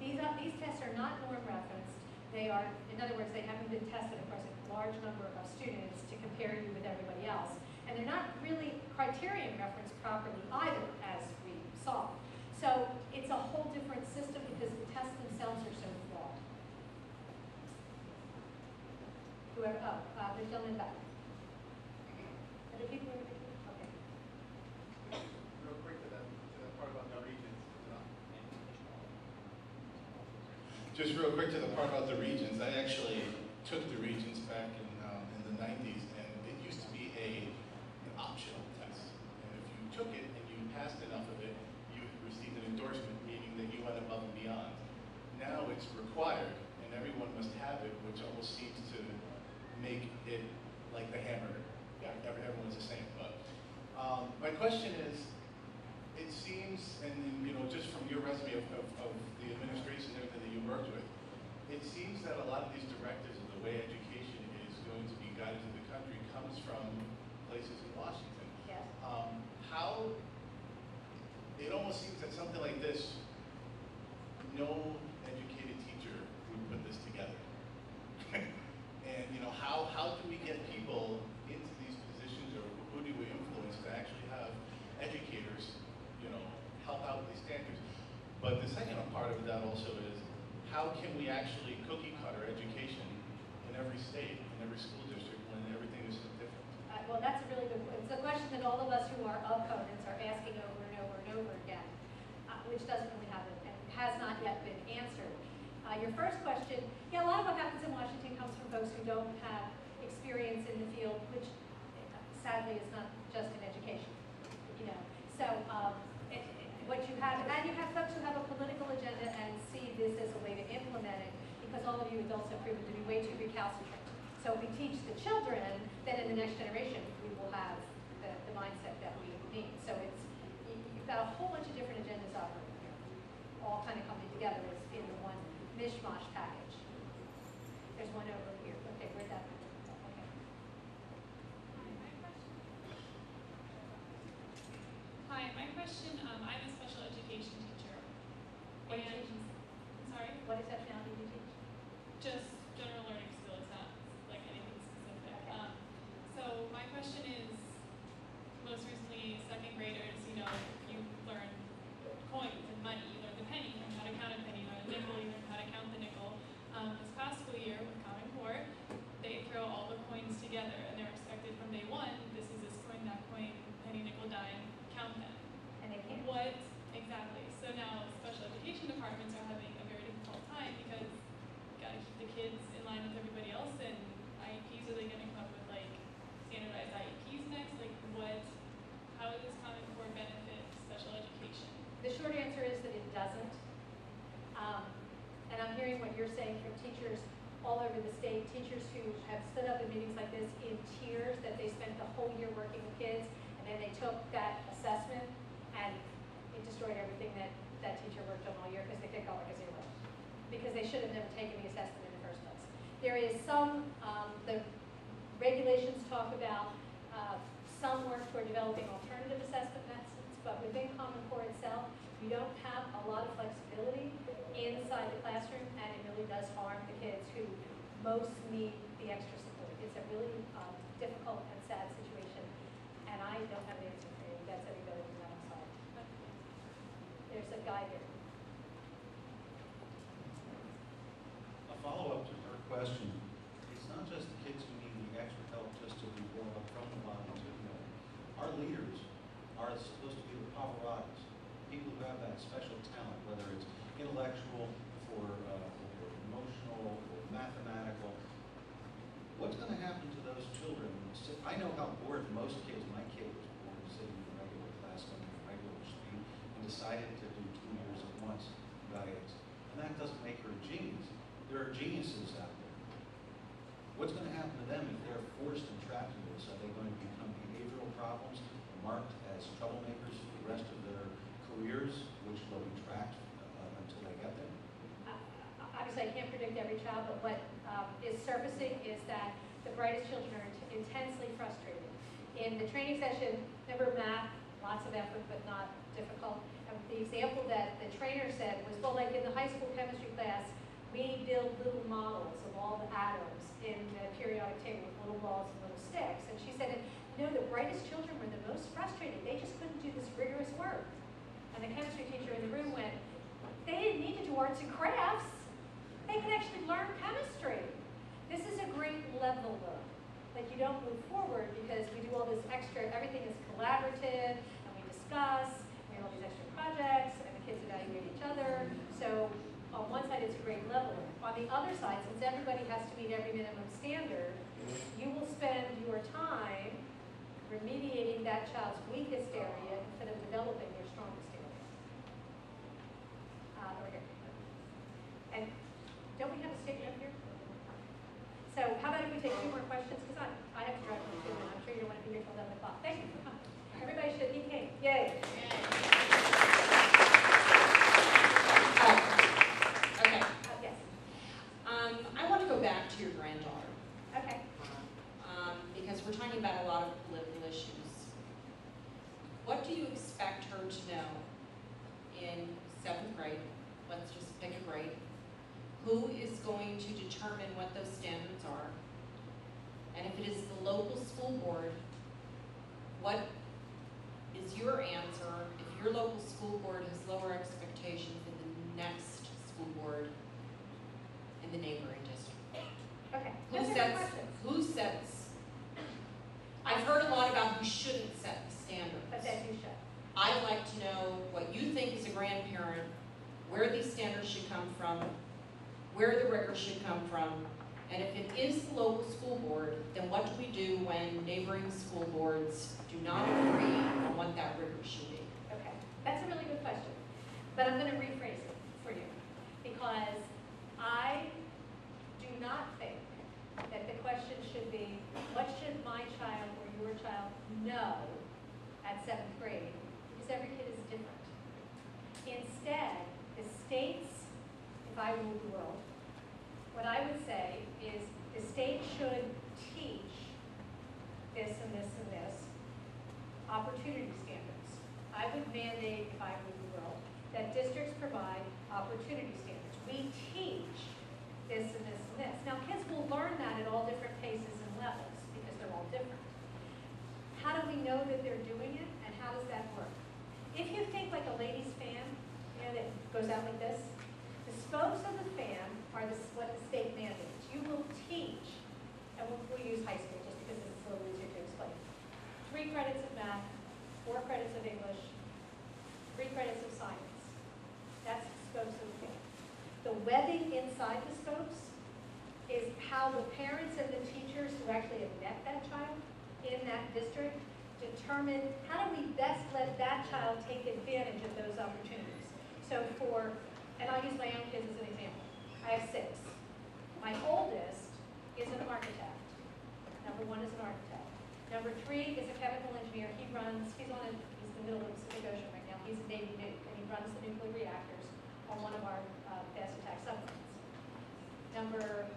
These are, these tests are not norm referenced. They are, in other words, they haven't been tested across a large number of students to compare you with everybody else. And they're not really criterion referenced properly either, as we saw. So it's a whole different system because the tests themselves are so flawed. Whoever, oh, uh, the gentleman back. Are there people in the Okay. Real quick to that, to that part about the regents. Just real quick to the part about the regents. I actually took the regents back in, um, in the 90s passed enough of it, you received an endorsement, meaning that you went above and beyond. Now it's required, and everyone must have it, which almost seems to make it like the hamburger. Yeah, everyone's the same, but, um, my question is, it seems, and, and, you know, just from your resume of, of, of the administration and everything that you worked with, it seems that a lot of these directives of the way education is going to be guided in the country comes from places in Washington. Yes. Um, how, it almost seems that something like this, no educated teacher would put this together. And, you know, how, how can we get people into these positions, or who do we influence to actually have educators, you know, help out with these standards? But the second part of that also is, how can we actually cookie cutter education in every state, in every school district, when everything is so different? Uh, Well, that's a really good, it's a question that all of us who are opponents are asking over and over and over again, uh, which doesn't really have, and has not yet been answered. Uh, Your first question, yeah, a lot of what happens in Washington comes from folks who don't have experience in the field, which sadly is not just in education, you know. So um, it- it- what you have, and you have folks who have a political agenda and see this as a way to implement it, because all of you adults have proven to be way too recalcitrant. So if we teach the children, then in the next generation, we will have the, the mindset that we need. So it's, you- you've got a whole bunch of different agendas operating here, all kind of coming together in the mishmash package. There's one over here. Okay, where'd that? Okay. Hi, my question, um, I'm a special education teacher. What And, sorry, What exceptionality do you teach? just general learning skills, not like anything specific. Okay. Um, so my question is, most recently, second graders, you know, you learn coins and money, you learn the penny, you learn how to count a penny, you learn a nickel, you learn how to count the nickel. Um, this past school year with Common Core, they throw all the coins together and they're expected from day one, this is this coin, that coin, penny, nickel, dime, count them. And they can't. What, exactly, so now special education departments are having a very difficult time because you gotta keep the kids in line with everybody else and IEPs, are they gonna come up with like standardized IEPs next? Like what, how does Common Core benefit special education? The short answer is that it doesn't. Um, and I'm hearing what you're saying from teachers all over the state, teachers who have stood up in meetings like this in tears that they spent the whole year working with kids, and then they took that assessment and it destroyed everything that that teacher worked on all year because they picked out like a zero. Because they should have never taken the assessment in the first place. There is some, um, the regulations talk about, uh, some work toward developing alternative assessment methods, but within Common Core itself, we don't have a lot of flexibility inside the classroom, and it really does harm the kids who most need the extra support. It's a really, um, difficult and sad situation, and I don't have an answer for you, that's everybody that side. There's a guy there. A follow-up to her question, it's not just the kids who need the extra help just to be brought up from the bottom to the middle. Our leaders are supposed to be the Pavarottis, people who have that special talent, whether it's intellectual or, uh, or emotional or mathematical. What's gonna happen to those children? So- I know how bored most kids, my kid was bored sitting in a regular class on a regular speed and decided to do two years at once, got A's. And that doesn't make her a genius. There are geniuses out there. What's going to happen to them if they're forced and trapped in this? Are they going to become behavioral problems, marked as troublemakers for the rest of their careers, which they'll be tracked uh, until they get there? Uh, Obviously, I can't predict every child, but what um, is surfacing is that the brightest children are int- intensely frustrated. In the training session, remember math, lots of effort, but not difficult. And the example that the trainer said was, well, like in the high school chemistry class, we build little models of all the atoms in the periodic table with little balls and little sticks. And she said, you know, the brightest children were the most frustrated. They just couldn't do this rigorous work. And the chemistry teacher in the room went, they didn't need to do arts and crafts. They could actually learn chemistry. This is a great level leveler. Like you don't move forward because we do all this extra, everything is collaborative and we discuss, we have all these extra projects and the kids evaluate each other. So a great. On the other side, since everybody has to meet every minimum standard, you will spend your time remediating that child's weakest area instead of developing their strongest area. Uh, over here. And don't we have a sticker up here? So how about if we take two more questions, because I, I have to drive home too, and I'm sure you don't want to be here till eleven o'clock. Thank you. Everybody should, he came, yay. Okay, Uh, Yes, um, I want to go back to your granddaughter, okay. um, because we're talking about a lot of political issues. What do you expect her to know in seventh grade? Let's just pick a grade. Who is going to determine what those standards are? And if it is the local school board, what is your answer if your local school board has lower expectations than the next school board in the neighboring district? Okay. Who Those are good sets, questions. who sets? I've heard a lot about who shouldn't set the standards. But then you should. I'd like to know what you think as a grandparent, where these standards should come from, where the rigor should come from, and if it is the local school board, then what do we do when neighboring school boards do not agree on what that record should be? Okay, that's a really good question, but I'm gonna rephrase it for you, because I do not think that the question should be, what should my child or your child know at seventh grade? Because every kid is different. Instead, the states, the world, what I would say is the state should teach this and this and this, opportunity standards. I would mandate, if I ruled the world, that districts provide opportunity standards. We teach this and this and this. Now, kids will learn that at all different paces and levels, because they're all different. How do we know that they're doing it, and how does that work? If you think like a lady's fan, you know, that goes out like this, spokes of the fan are the, what the state mandates. You will teach, and we'll, we'll use high school just because it's a little easier to explain. Three credits of math, four credits of English, three credits of science. That's the spokes of the fan. The webbing inside the spokes is how the parents and the teachers who actually have met that child in that district determine how do we best let that child take advantage of those opportunities. So for, and I'll use my own kids as an example. I have six. My oldest known as an architect. Number three is a chemical engineer. He runs, he's on, a, he's in the middle of the Pacific Ocean right now. He's a Navy nuke, and he runs the nuclear reactors on one of our uh, fast attack submarines. Number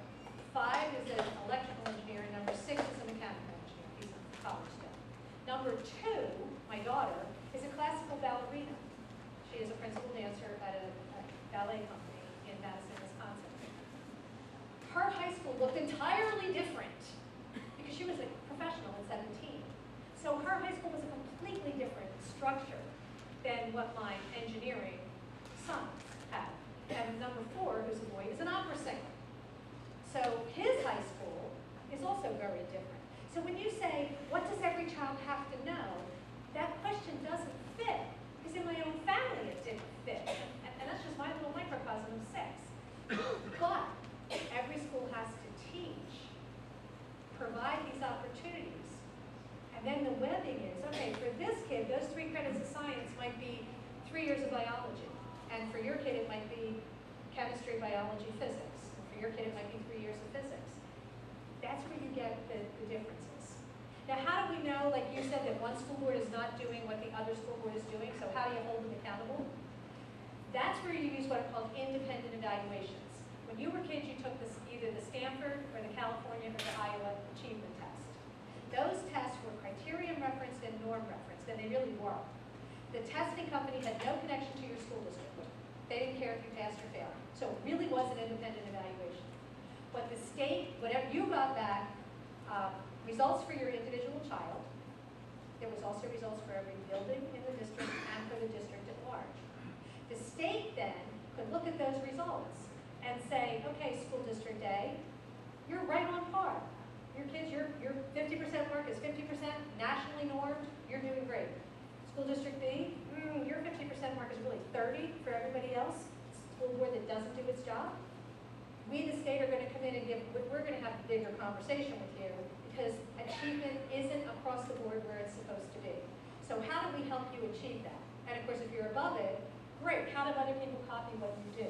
five is an electrical engineer, and number six is a mechanical engineer. He's a college student. Number two, my daughter, is a classical ballerina. She is a principal dancer at a ballet company in Madison, Wisconsin. Her high school looked entirely different because she was a professional at 17. So her high school was a completely different structure than what my engineering son had. And number four, who's a boy, is an opera singer. So his high school is also very different. So when you say, what does every child have to know, that question doesn't fit. Because in my own family, it didn't fit. And, and that's just my little microcosm of six. But every school has to teach, provide these opportunities. And then the webbing is, okay, for this kid, those three credits of science might be three years of biology. And for your kid, it might be chemistry, biology, physics. And for your kid, it might be three years of physics. That's where you get the, the differences. Now, how do we know, like you said, that one school board is not doing what the other school board is doing, so how do you hold them accountable? That's where you use what are called independent evaluations. When you were kids, you took this, either the Stanford or the California or the Iowa Achievement Test. Those tests were criterion referenced and norm referenced, and they really were. The testing company had no connection to your school district. They didn't care if you passed or failed. So it really was an independent evaluation. What the state, whatever you got back, um, results for your individual child. There was also results for every building in the district and for the district state then could look at those results and say, okay, school district A, you're right on par. Your kids, your, your 50% mark is 50% nationally normed, you're doing great. School district B, mm, your 50% mark is really 30 for everybody else. School board that doesn't do its job. We, the state, are going to come in and give, we're going to have a bigger conversation with you because achievement isn't across the board where it's supposed to be. So how do we help you achieve that? And of course, if you're above it, great. How do other people copy what you do?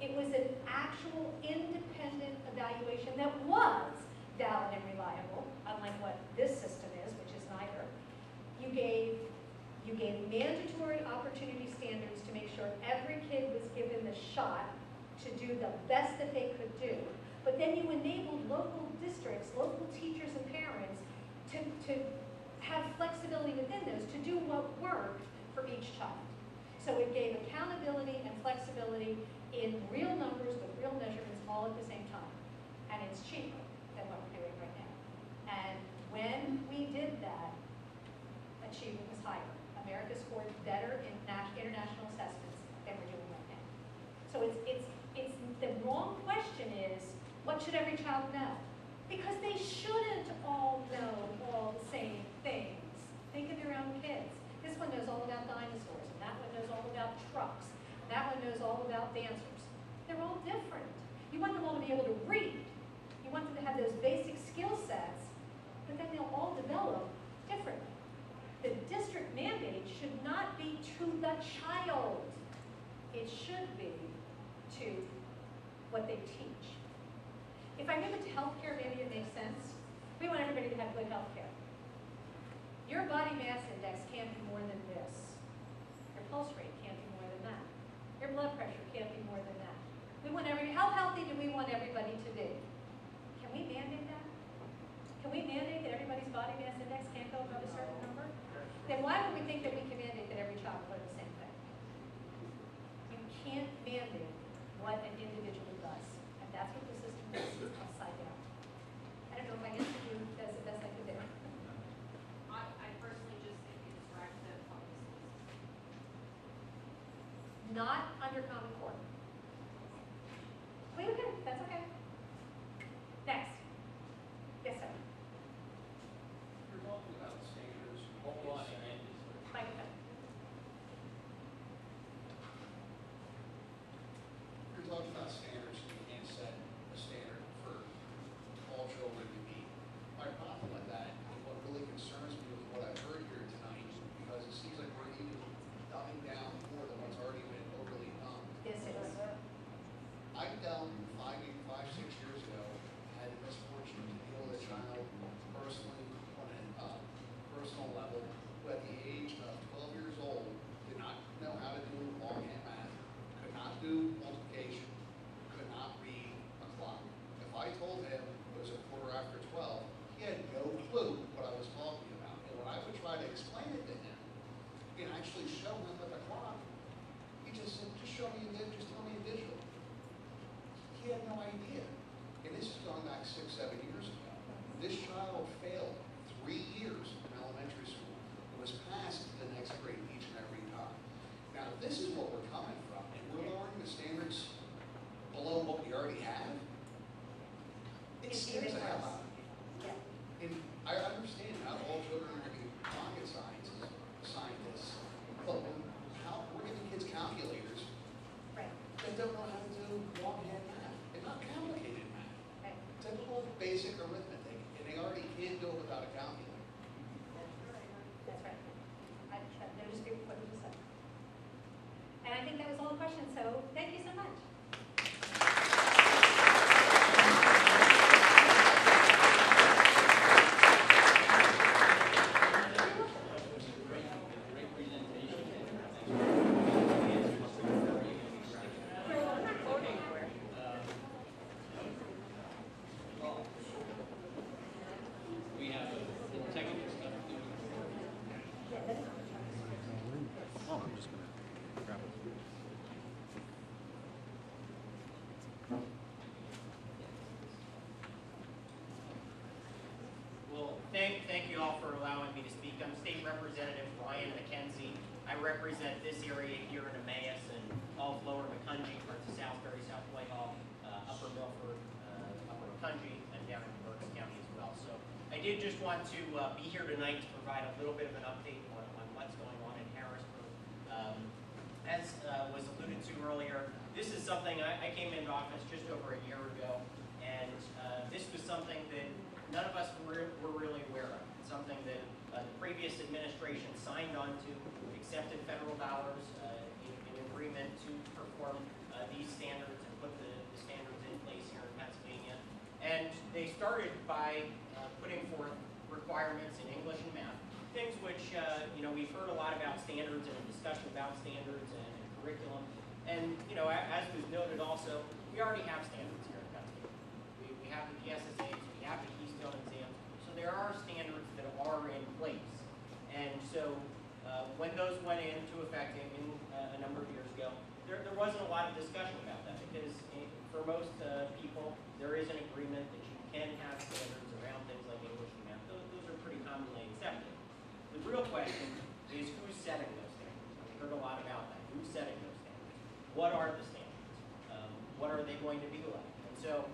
It was an actual independent evaluation that was valid and reliable, unlike what this system is, which is neither. You gave, you gave mandatory opportunity standards to make sure every kid was given the shot to do the best that they could do. But then you enabled local districts, local teachers and parents to, to have flexibility within those to do what worked for each child. So it gave accountability and flexibility in real numbers with real measurements all at the same time. And it's cheaper than what we're doing right now. And when we did that, achievement was higher. America scored better in international assessments than we're doing right now. So it's, it's, it's, the wrong question is, what should every child know? Because they shouldn't all know all the same things. Think of your own kids. This one knows all about dinosaurs, knows all about trucks, that one knows all about dancers. They're all different. You want them all to be able to read. You want them to have those basic skill sets, but then they'll all develop differently. The district mandate should not be to the child. It should be to what they teach. If I move it to healthcare, maybe it makes sense. We want everybody to have good healthcare. Your body mass index can't be more than this. Pulse rate can't be more than that. Your blood pressure can't be more than that. We want every, how healthy do we want everybody to be? Can we mandate that? Can we mandate that everybody's body mass index can't go above a certain number? Then why would we think that we can mandate that every child learn the same thing? You can't mandate what an individual does, and that's what the system does, thank, you all for allowing me to speak. I'm State Representative Ryan Mackenzie. I represent this area here in Emmaus and all of Lower Macungie, parts of Salisbury, South Whitehall, uh, Upper Milford, uh, Upper Macungie, and down in Berks County as well. So I did just want to uh, be here tonight to provide a little bit of an update on, on what's going on in Harrisburg. Um, as uh, was alluded to earlier, this is something, I, I came into office just over a year ago, and uh, this was something that none of us were, were really aware of. It's something that uh, the previous administration signed on to, accepted federal dollars uh, in, in agreement to perform uh, these standards and put the, the standards in place here in Pennsylvania. And they started by uh, putting forth requirements in English and math, things which, uh, you know, we've heard a lot about standards and a discussion about standards and, and curriculum. And, you know, as was noted also, we already have standards here in Pennsylvania. We, we have the PSSAs, we have the Keystone exams, so there are standards that are in place. And so, uh, when those went into effect in, in uh, a number of years ago, there, there wasn't a lot of discussion about that because eh, for most uh, people, there is an agreement that you can have standards around things like English and math. Those, those are pretty commonly accepted. The real question is who's setting those standards? We heard a lot about that. Who's setting those standards? What are the standards? Um, what are they going to be like? And so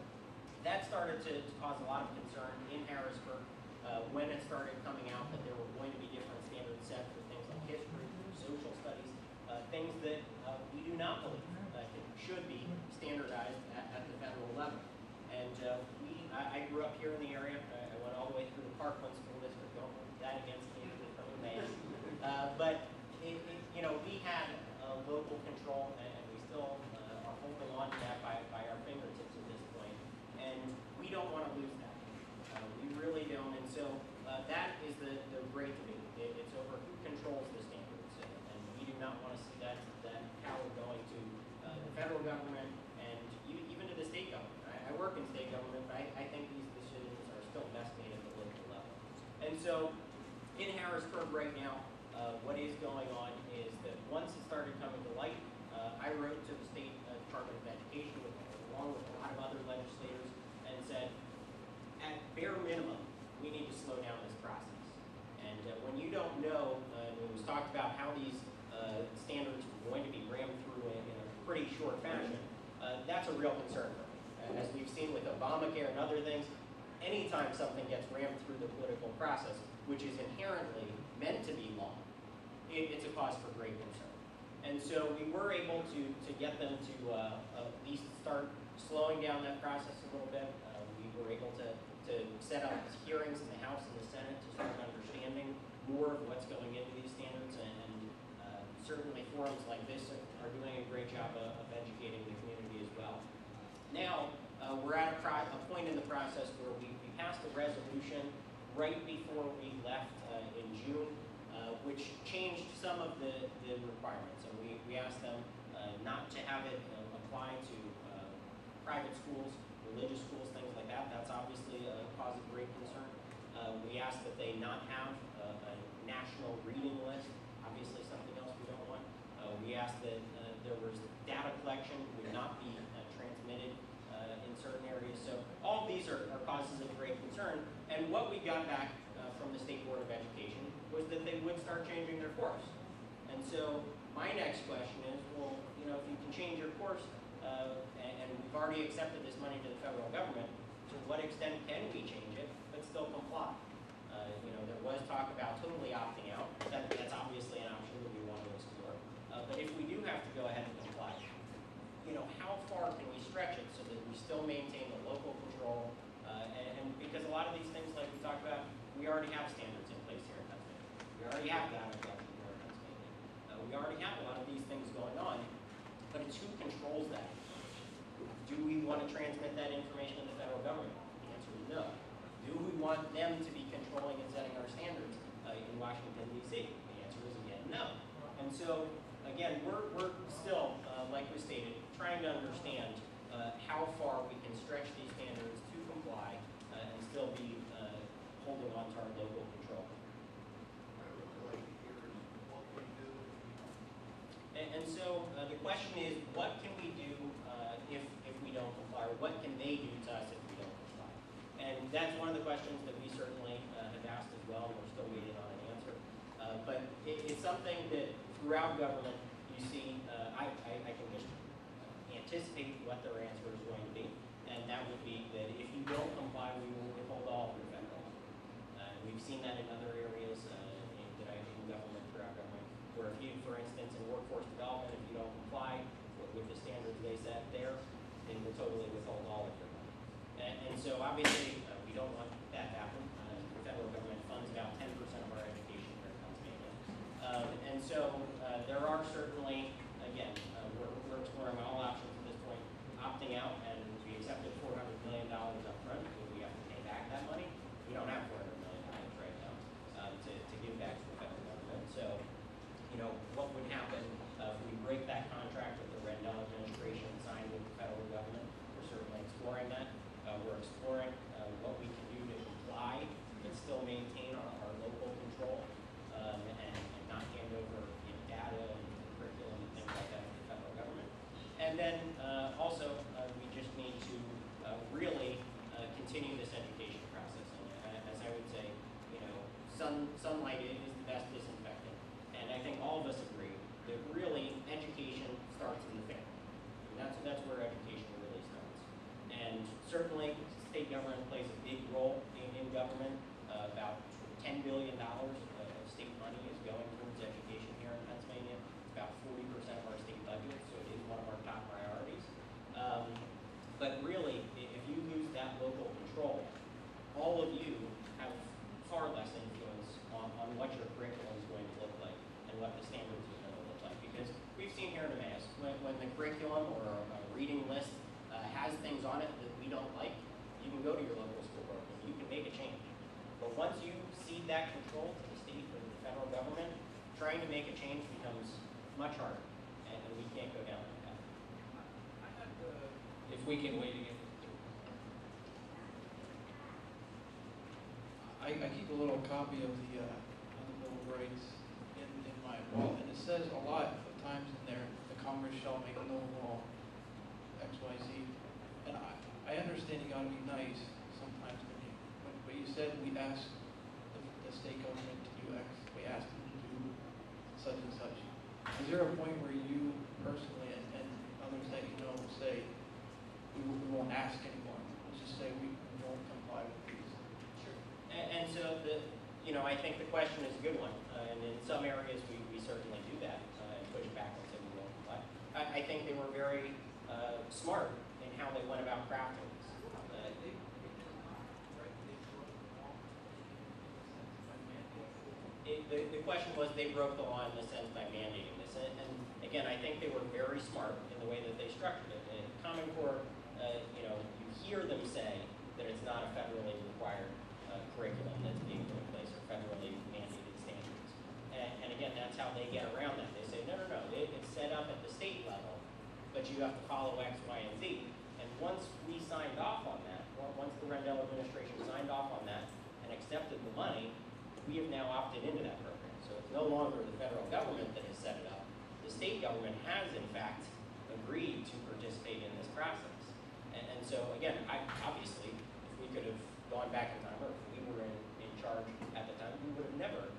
that started to, to cause a lot of concern in Harrisburg uh, when it started coming out that there were going to be different standards set for things like history, social studies, uh, things that uh, we do not believe uh, should be standardized at, at the federal level. And uh, we, I, I grew up here in the area. I, I went all the way through the Parkland School District. Don't hold that against me from Emmaus. Uh, but it, it, you know, we had uh, local control, and, we still uh, are holding on to that by, by our fingertips at this point. And we don't want to lose that. Uh, we really don't. And so uh, that is the, the great debate. It, it's over who controls the standards, and, and we do not want to see that that power going to uh, the federal government and even to the state government. I, I work in state government, but I, I think these decisions are still best made at the local level. And so, in Harrisburg right now, uh, what is going on is that once it started coming to light, uh, I wrote to the state uh, Department of Education with, along with a lot of other legislators and said, at bare minimum, we need to slow down this process. And uh, when you don't know, uh, it was talked about how these uh, standards were going to be rammed through in, in a pretty short fashion, uh, that's a real concern. Uh, As we've seen with Obamacare and other things, anytime something gets rammed through the political process, which is inherently meant to be long, it, it's a cause for great concern. And so we were able to, to get them to uh, at least start slowing down that process a little bit. Uh, we were able to, to set up hearings in the House and the Senate to start understanding more of what's going into these standards. And, and uh, certainly forums like this are, doing a great job of, of educating the community as well. Now, uh, we're at a, a point in the process where we, we passed a resolution right before we left uh, in June, uh, which changed some of the, the requirements. And we, we asked them uh, not to have it uh, apply to uh, private schools, religious schools, things like that. That's obviously a cause of great concern. We asked that they not have a national reading list, obviously something else we don't want. Uh, we asked that uh, there was data collection would not be uh, transmitted uh, in certain areas. So all these are, are causes of great concern. And what we got back from the State Board of Education was that they would start changing their course. And so my next question is, well, you know, if you can change your course, uh, and, and we've already accepted this money to the federal government, to what extent can we change it, but still comply? Uh, you know, there was talk about totally opting out. That, that's obviously an but if we do have to go ahead and comply, you know, how far can we stretch it so that we still maintain the local control? Uh, and, and, because a lot of these things, like we talked about, we already have standards in place here. We already have that in Pennsylvania. Uh, we already have a lot of these things going on, but it's who controls that. Do we want to transmit that information to the federal government? The answer is no. Do we want them to be controlling and setting our standards uh, in Washington, D.C.? The answer is again, no. And so again, we're, we're still, uh, like we stated, trying to understand uh, how far we can stretch these standards to comply uh, and still be uh, holding on to our local control. And, and so uh, the question is, what can we do uh, if, if we don't comply? Or what can they do to us if we don't comply? And that's one of the questions that we certainly have asked as well, and we're still waiting on an answer. But it, it's something that throughout government, you see, uh, I, I, I can just anticipate what their answer is going to be. And that would be that if you don't comply, we will withhold all of your federal. Uh, we've seen that in other areas uh, in, that I in government throughout government, where if you, for instance, in workforce development, if you don't comply with, with the standards they set there, then we'll totally withhold all of your money. And, and so obviously, uh, we don't want that to happen. Uh, the federal government funds about 10% of our education here in Pennsylvania. Um, and so uh, there are certainly, again, uh, we're, we're exploring all options at this point, opting out, and we accepted $400 million up front. We have to pay back that money? We don't have $400 million right now uh, to, to give back to the federal government. So, you know, what would happen uh, if we break that contract with the Rendell administration signed with the federal government? We're certainly exploring that. Uh, we're exploring uh, what we can do to comply but still maintain our, our local control um, and, and not hand over you know, data and curriculum and things like that to the federal government. And then uh, also, uh, we just need to uh, really uh, continue this education process. And uh, as I would say, you know, sun, sunlight is the best disinfectant. And I think all of us agree that really education starts in the family. And that's, that's where education really starts. And certainly, state government plays a big role in, in government. Uh, about $10 billion of state money is going towards education here in Pennsylvania. It's about 40% of our state budget, so it is one of our top priorities. Um, but really, i- if you lose that local control, all of you have far less influence on, on what your curriculum is going to look like and what the standards are going to look like. Because we've seen here in Emmaus, when, when the curriculum or a, a reading list uh, has things on it that we don't like, you can go to your local school board and you can make a change. But once you cede that control to the state or the federal government, trying to make a change becomes much harder, and, and we can't go down that path. If we can wait again. I, I keep a little copy of the, uh, of the Bill of Rights in, in my wallet, and it says a lot of times in there, the Congress shall make no law, X, Y, Z. And I, I understand you gotta be nice sometimes when you, when, but you said we asked the, state government to do X, we asked them to do such and such. Is there a point where you personally and, and others that you know say, we, we won't ask anymore, let's just say we won't comply with these? Sure. And, and so the, you know, I think the question is a good one, uh, and in some areas we, we certainly do that uh, and push back and say we won't comply. I, I think they were very uh, smart in how they went about crafting this. Uh, they- it, the, the question was they broke the law in the sense by mandating this. And, and again, I think they were very smart in the way that they structured it. And Common Core, uh, you know, you hear them say that it's not a federally required uh, curriculum that's being put in place or federally mandated standards. And, and again, that's how they get around that. They say, no, no, no, it, it's set up at the state level, but you have to follow X, Y, and Z. And once we signed off on that, once the Rendell administration signed off on that and accepted the money, we have now opted into that program. So it's no longer the federal government that has set it up. The state government has, in fact, agreed to participate in this process. And, and so, again, I, obviously, if we could have gone back in time, or if we were in, in charge at the time, we would have never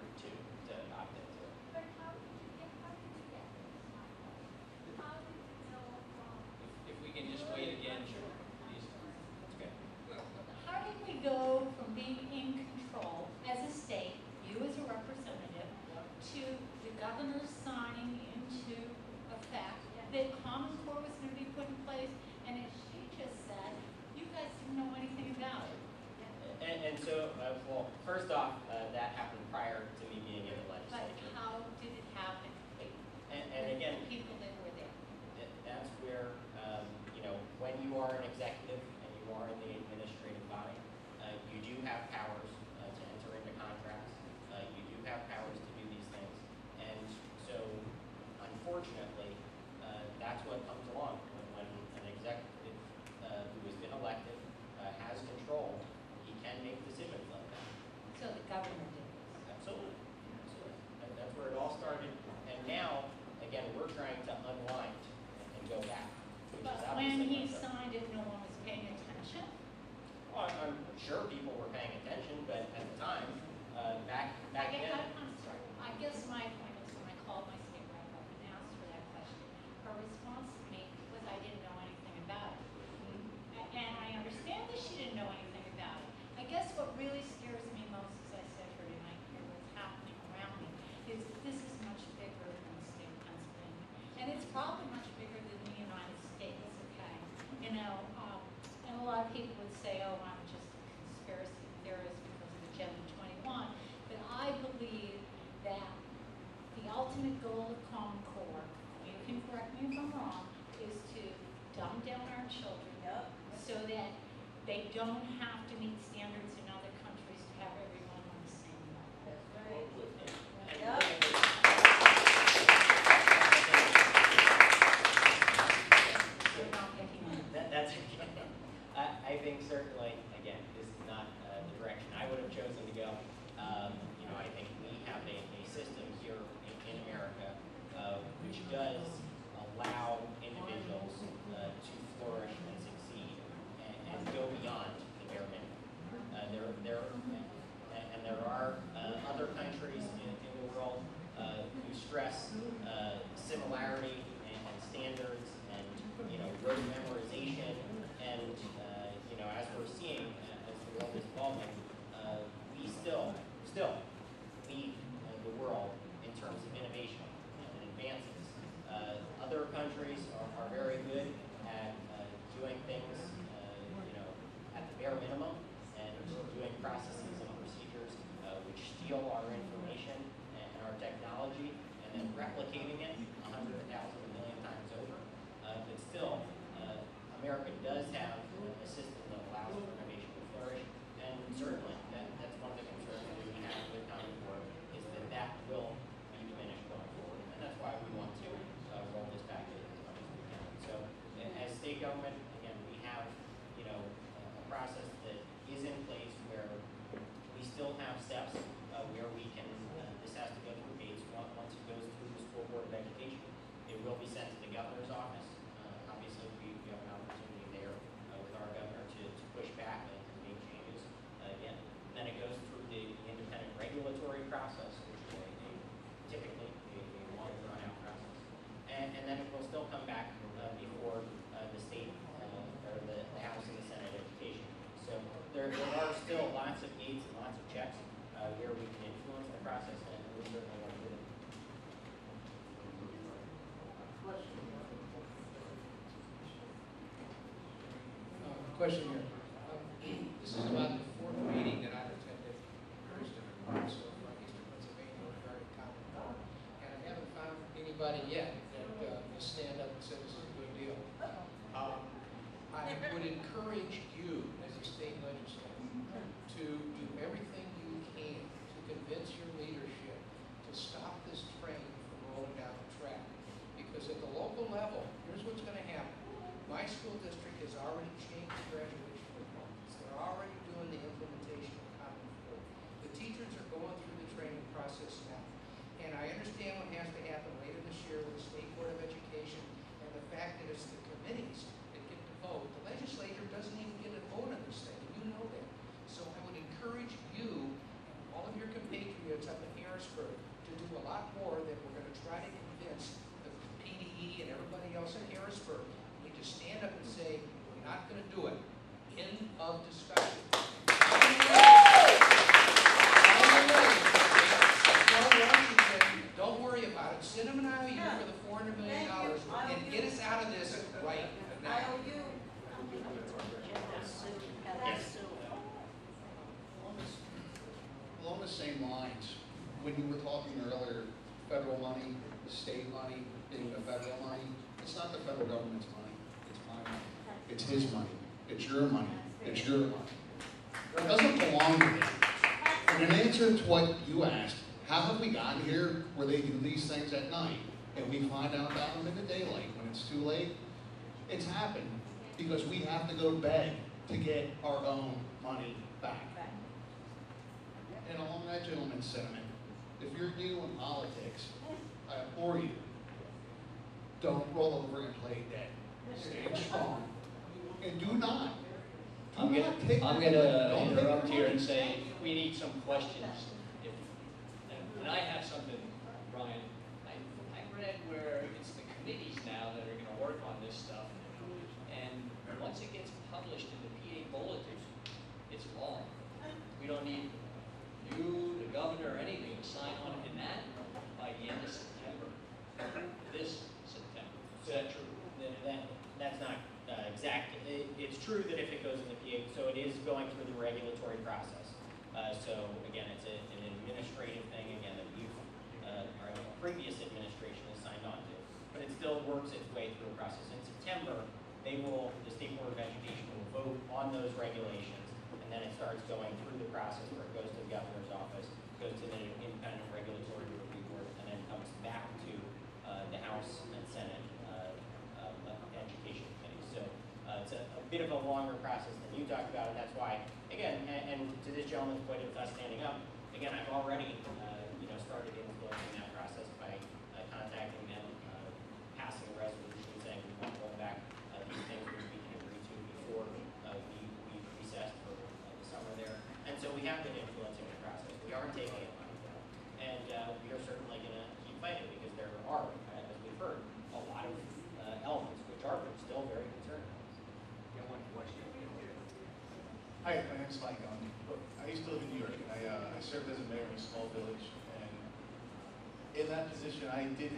replicated be sent to the governor's office. Uh, obviously, we, we have an opportunity there uh, with our governor to, to push back and to make changes. Uh, again, then it goes through the, the independent regulatory process, which is a, a typically a, a long drawn out process. And, and then it will still come back uh, before uh, the state uh, or the, the House and the Senate Education. So there, there are still lots of gates question here. when you were talking earlier, federal money, state money, being the federal money, it's not the federal government's money, it's my money. It's his money, it's your money, it's your money. It doesn't belong to him. And in answer to what you asked, how have we gotten here where they do these things at night and we find out about them in the daylight when it's too late? It's happened because we have to go to bed to get our own money back. And along that gentleman's sentiment, if you're new in politics, uh, I implore you, don't roll over and play dead. Stand strong. And do not, do I'm gonna, take. I'm gonna interrupt here and say, we need some questions. If- And I have something, Brian, I, I read where it's the committees now that are gonna work on this stuff. And once it gets published in the PA bulletin, it's law. We don't need you, governor, or anything to sign on, and that by the end of September, this September. Is that true? That, that- that's not uh, exact. It, it's true that if it goes in the PA, so it is going through the regulatory process. Uh, so again, it's a, an administrative thing, again, that you've, uh, previous administration has signed on to. But it still works its way through a process. In September, they will, the State Board of Education will vote on those regulations, and then it starts going through the process where it goes to the governor's office, goes to the independent regulatory review board, and then comes back to uh, the House and Senate uh, uh, Education Committee. So uh, it's a, a bit of a longer process than you talked about, and that's why, again, and, and to this gentleman's point of us standing up, again, I've already, uh, you know, started influencing that process by uh, contacting them, uh, passing a resolution saying we want to roll back uh, these things which we can agree to before uh, we, we recessed for uh, the summer there. And so we have been influencing the process. We aren't taking it lying down. And uh, we are certainly going to keep fighting because there are, uh, as we've heard, a lot of uh, elements which are still very concerning. Hi, my name's Mike. Um, I used to live in New York, and I, uh, I served as a mayor in a small village, and in that position, I did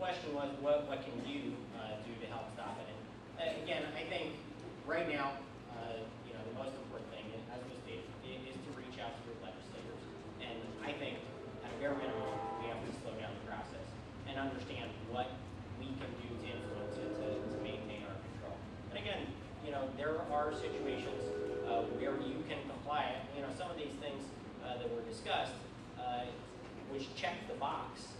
question was, what, what can you, uh, do to help stop it? And, uh, again, I think right now, uh, you know, the most important thing, as was stated, is to reach out to your legislators. And I think, at a bare minimum, we have to slow down the process and understand what we can do to influence it, to, to maintain our control. And again, you know, there are situations, uh, where you can comply, you know, some of these things, uh, that were discussed, uh, which check the box,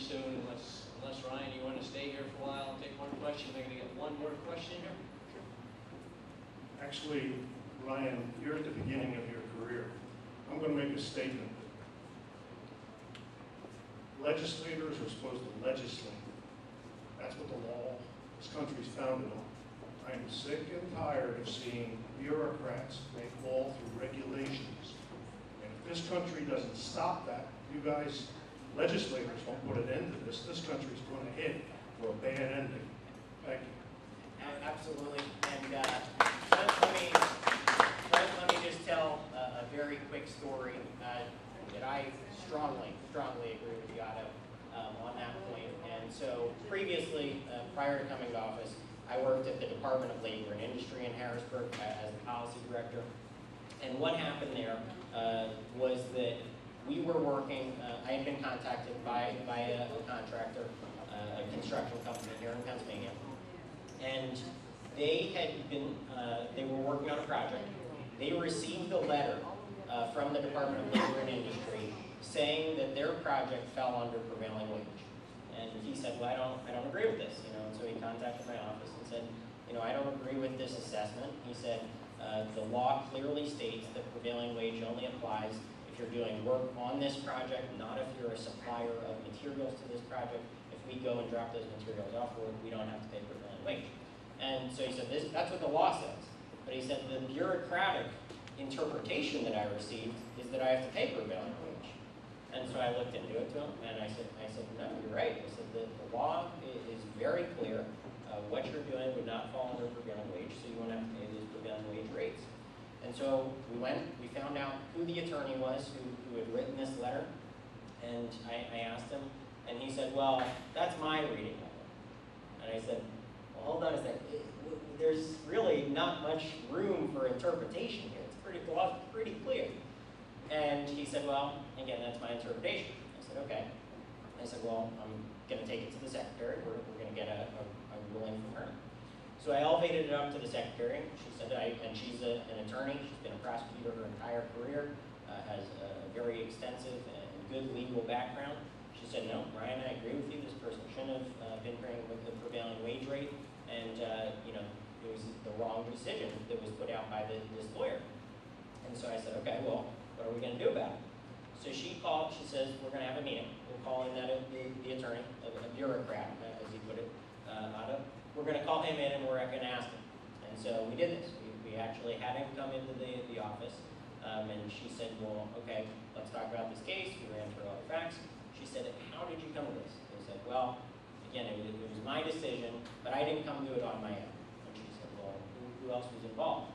soon unless, unless Ryan, you wanna stay here for a while and take one question? I'm gonna get one more question here. Actually, Ryan, you're at the beginning of your career. I'm going to make a statement. Legislators are supposed to legislate. That's what the law, this country's founded on. I am sick and tired of seeing bureaucrats make law through regulations. And if this country doesn't stop that, you guys, legislators, won't put an end to this, this country's going to head for a bad ending. Thank you. Absolutely, and uh, let let me, let let me just tell a a very quick story uh, that I strongly, strongly agree with you, Otto, um, on that point. And so previously, uh, prior to coming to office, I worked at the Department of Labor and Industry in Harrisburg uh, as the policy director. And what happened there uh, was that we were working, uh, I had been contacted by, by a a contractor, uh, a construction company here in Pennsylvania. And they had been, uh, they were working on a project. They received a letter uh, from the Department of Labor and Industry saying that their project fell under prevailing wage. And he said, well, I don't, I don't agree with this, you know, and so he contacted my office and said, you know, I don't agree with this assessment. He said, uh, the law clearly states that prevailing wage only applies you're doing work on this project, not if you're a supplier of materials to this project. If we go and drop those materials off we don't have to pay prevailing wage. And so he said, this, that's what the law says. But he said, the bureaucratic interpretation that I received is that I have to pay prevailing wage. And so I looked into it to him, and I said, I said, no, you're right. I said, the, the law is very clear. Uh, what you're doing would not fall under prevailing wage, so you won't have to pay these prevailing wage rates. And so we went, we found out who the attorney was who, who had written this letter, and I, I asked him, and he said, well, that's my reading of it. And I said, well, hold on a second. There's really not much room for interpretation here. It's pretty, pretty clear. And he said, well, again, that's my interpretation. I said, okay. I said, well, I'm gonna take it to the secretary. We're, we're gonna get a, a, a ruling from her. So I elevated it up to the secretary. She said, I, and she's a, an attorney. She's been a prosecutor her entire career, uh, has a very extensive and good legal background. She said, no, Brian, I agree with you. This person shouldn't have uh, been paying with the prevailing wage rate. And, uh, you know, it was the wrong decision that was put out by the, this lawyer. And so I said, okay, well, what are we gonna do about it? So she called, she says, we're gonna have a meeting. We'll call in that, uh, the, the attorney, a a bureaucrat, as he put it, uh, Otto. We're gonna call him in and we're gonna ask him. And so we did this. We, we actually had him come into the, the office. Um, and she said, well, okay, let's talk about this case. We ran through all the facts. She said, how did you come to this? I said, well, again, it was, it was my decision, but I didn't come to it on my own. And she said, well, who, who else was involved?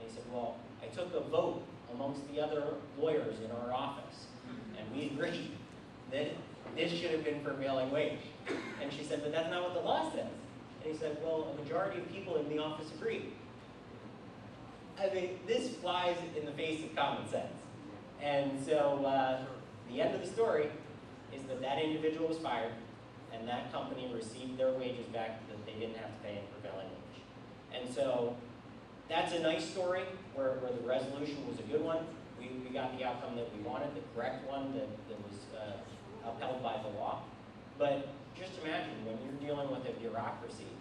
And he said, well, I took a vote amongst the other lawyers in our office, and we agreed that this should have been prevailing wage. And she said, but that's not what the law says. He said, well, a majority of people in the office agree. I mean, this flies in the face of common sense. And so, uh, the end of the story is that that individual was fired, and that company received their wages back that they didn't have to pay in prevailing wage. And so, that's a nice story, where, where the resolution was a good one. We, we got the outcome that we wanted, the correct one that, that was uh, upheld by the law. But just imagine when you're dealing with a bureaucracy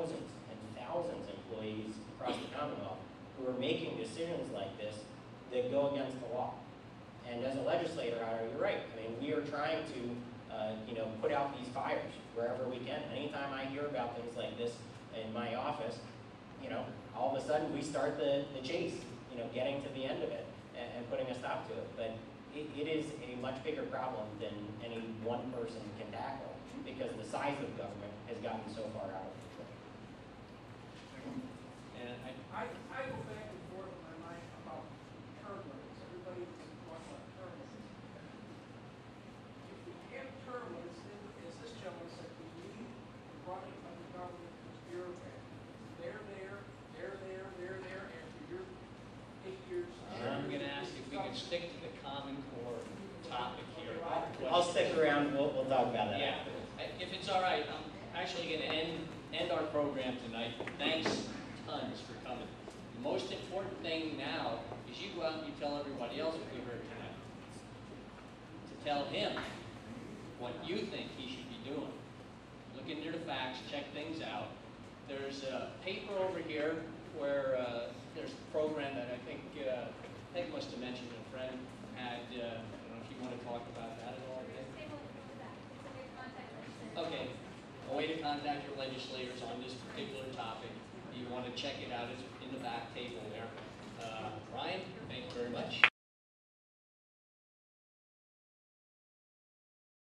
thousands and thousands of employees across the Commonwealth who are making decisions like this that go against the law. And as a legislator, Ira, you're right. I mean, we are trying to, uh, you know, put out these fires wherever we can. Anytime I hear about things like this in my office, you know, all of a sudden we start the, the chase, you know, getting to the end of it and, and putting a stop to it. But it, it is a much bigger problem than any one person can tackle because the size of government has gotten so far out of. And I, I, I go back and forth in my mind about term limits. Everybody talks about term limits. If we have term limits, then, as this gentleman said, we need running of the government as bureaucrat. They're there, they're there, they're there, after your eight years. I'm gonna ask if we could stick to the common core topic here. I'll stick around, we'll, we'll talk about that. Yeah, if it's all right, I'm actually gonna end, end our program tonight. Thanks tons for coming. The most important thing now is you go out and you tell everybody else what you heard tonight. To tell him what you think he should be doing. Look into the facts, check things out. There's a paper over here where, uh, there's a program that I think, uh, Peg must have mentioned a friend had, uh, I don't know if you wanna talk about that at all? Okay, a way to contact your legislators on this particular topic. You want to check it out, it's in the back table there. Uh, Ryan, thank you very much.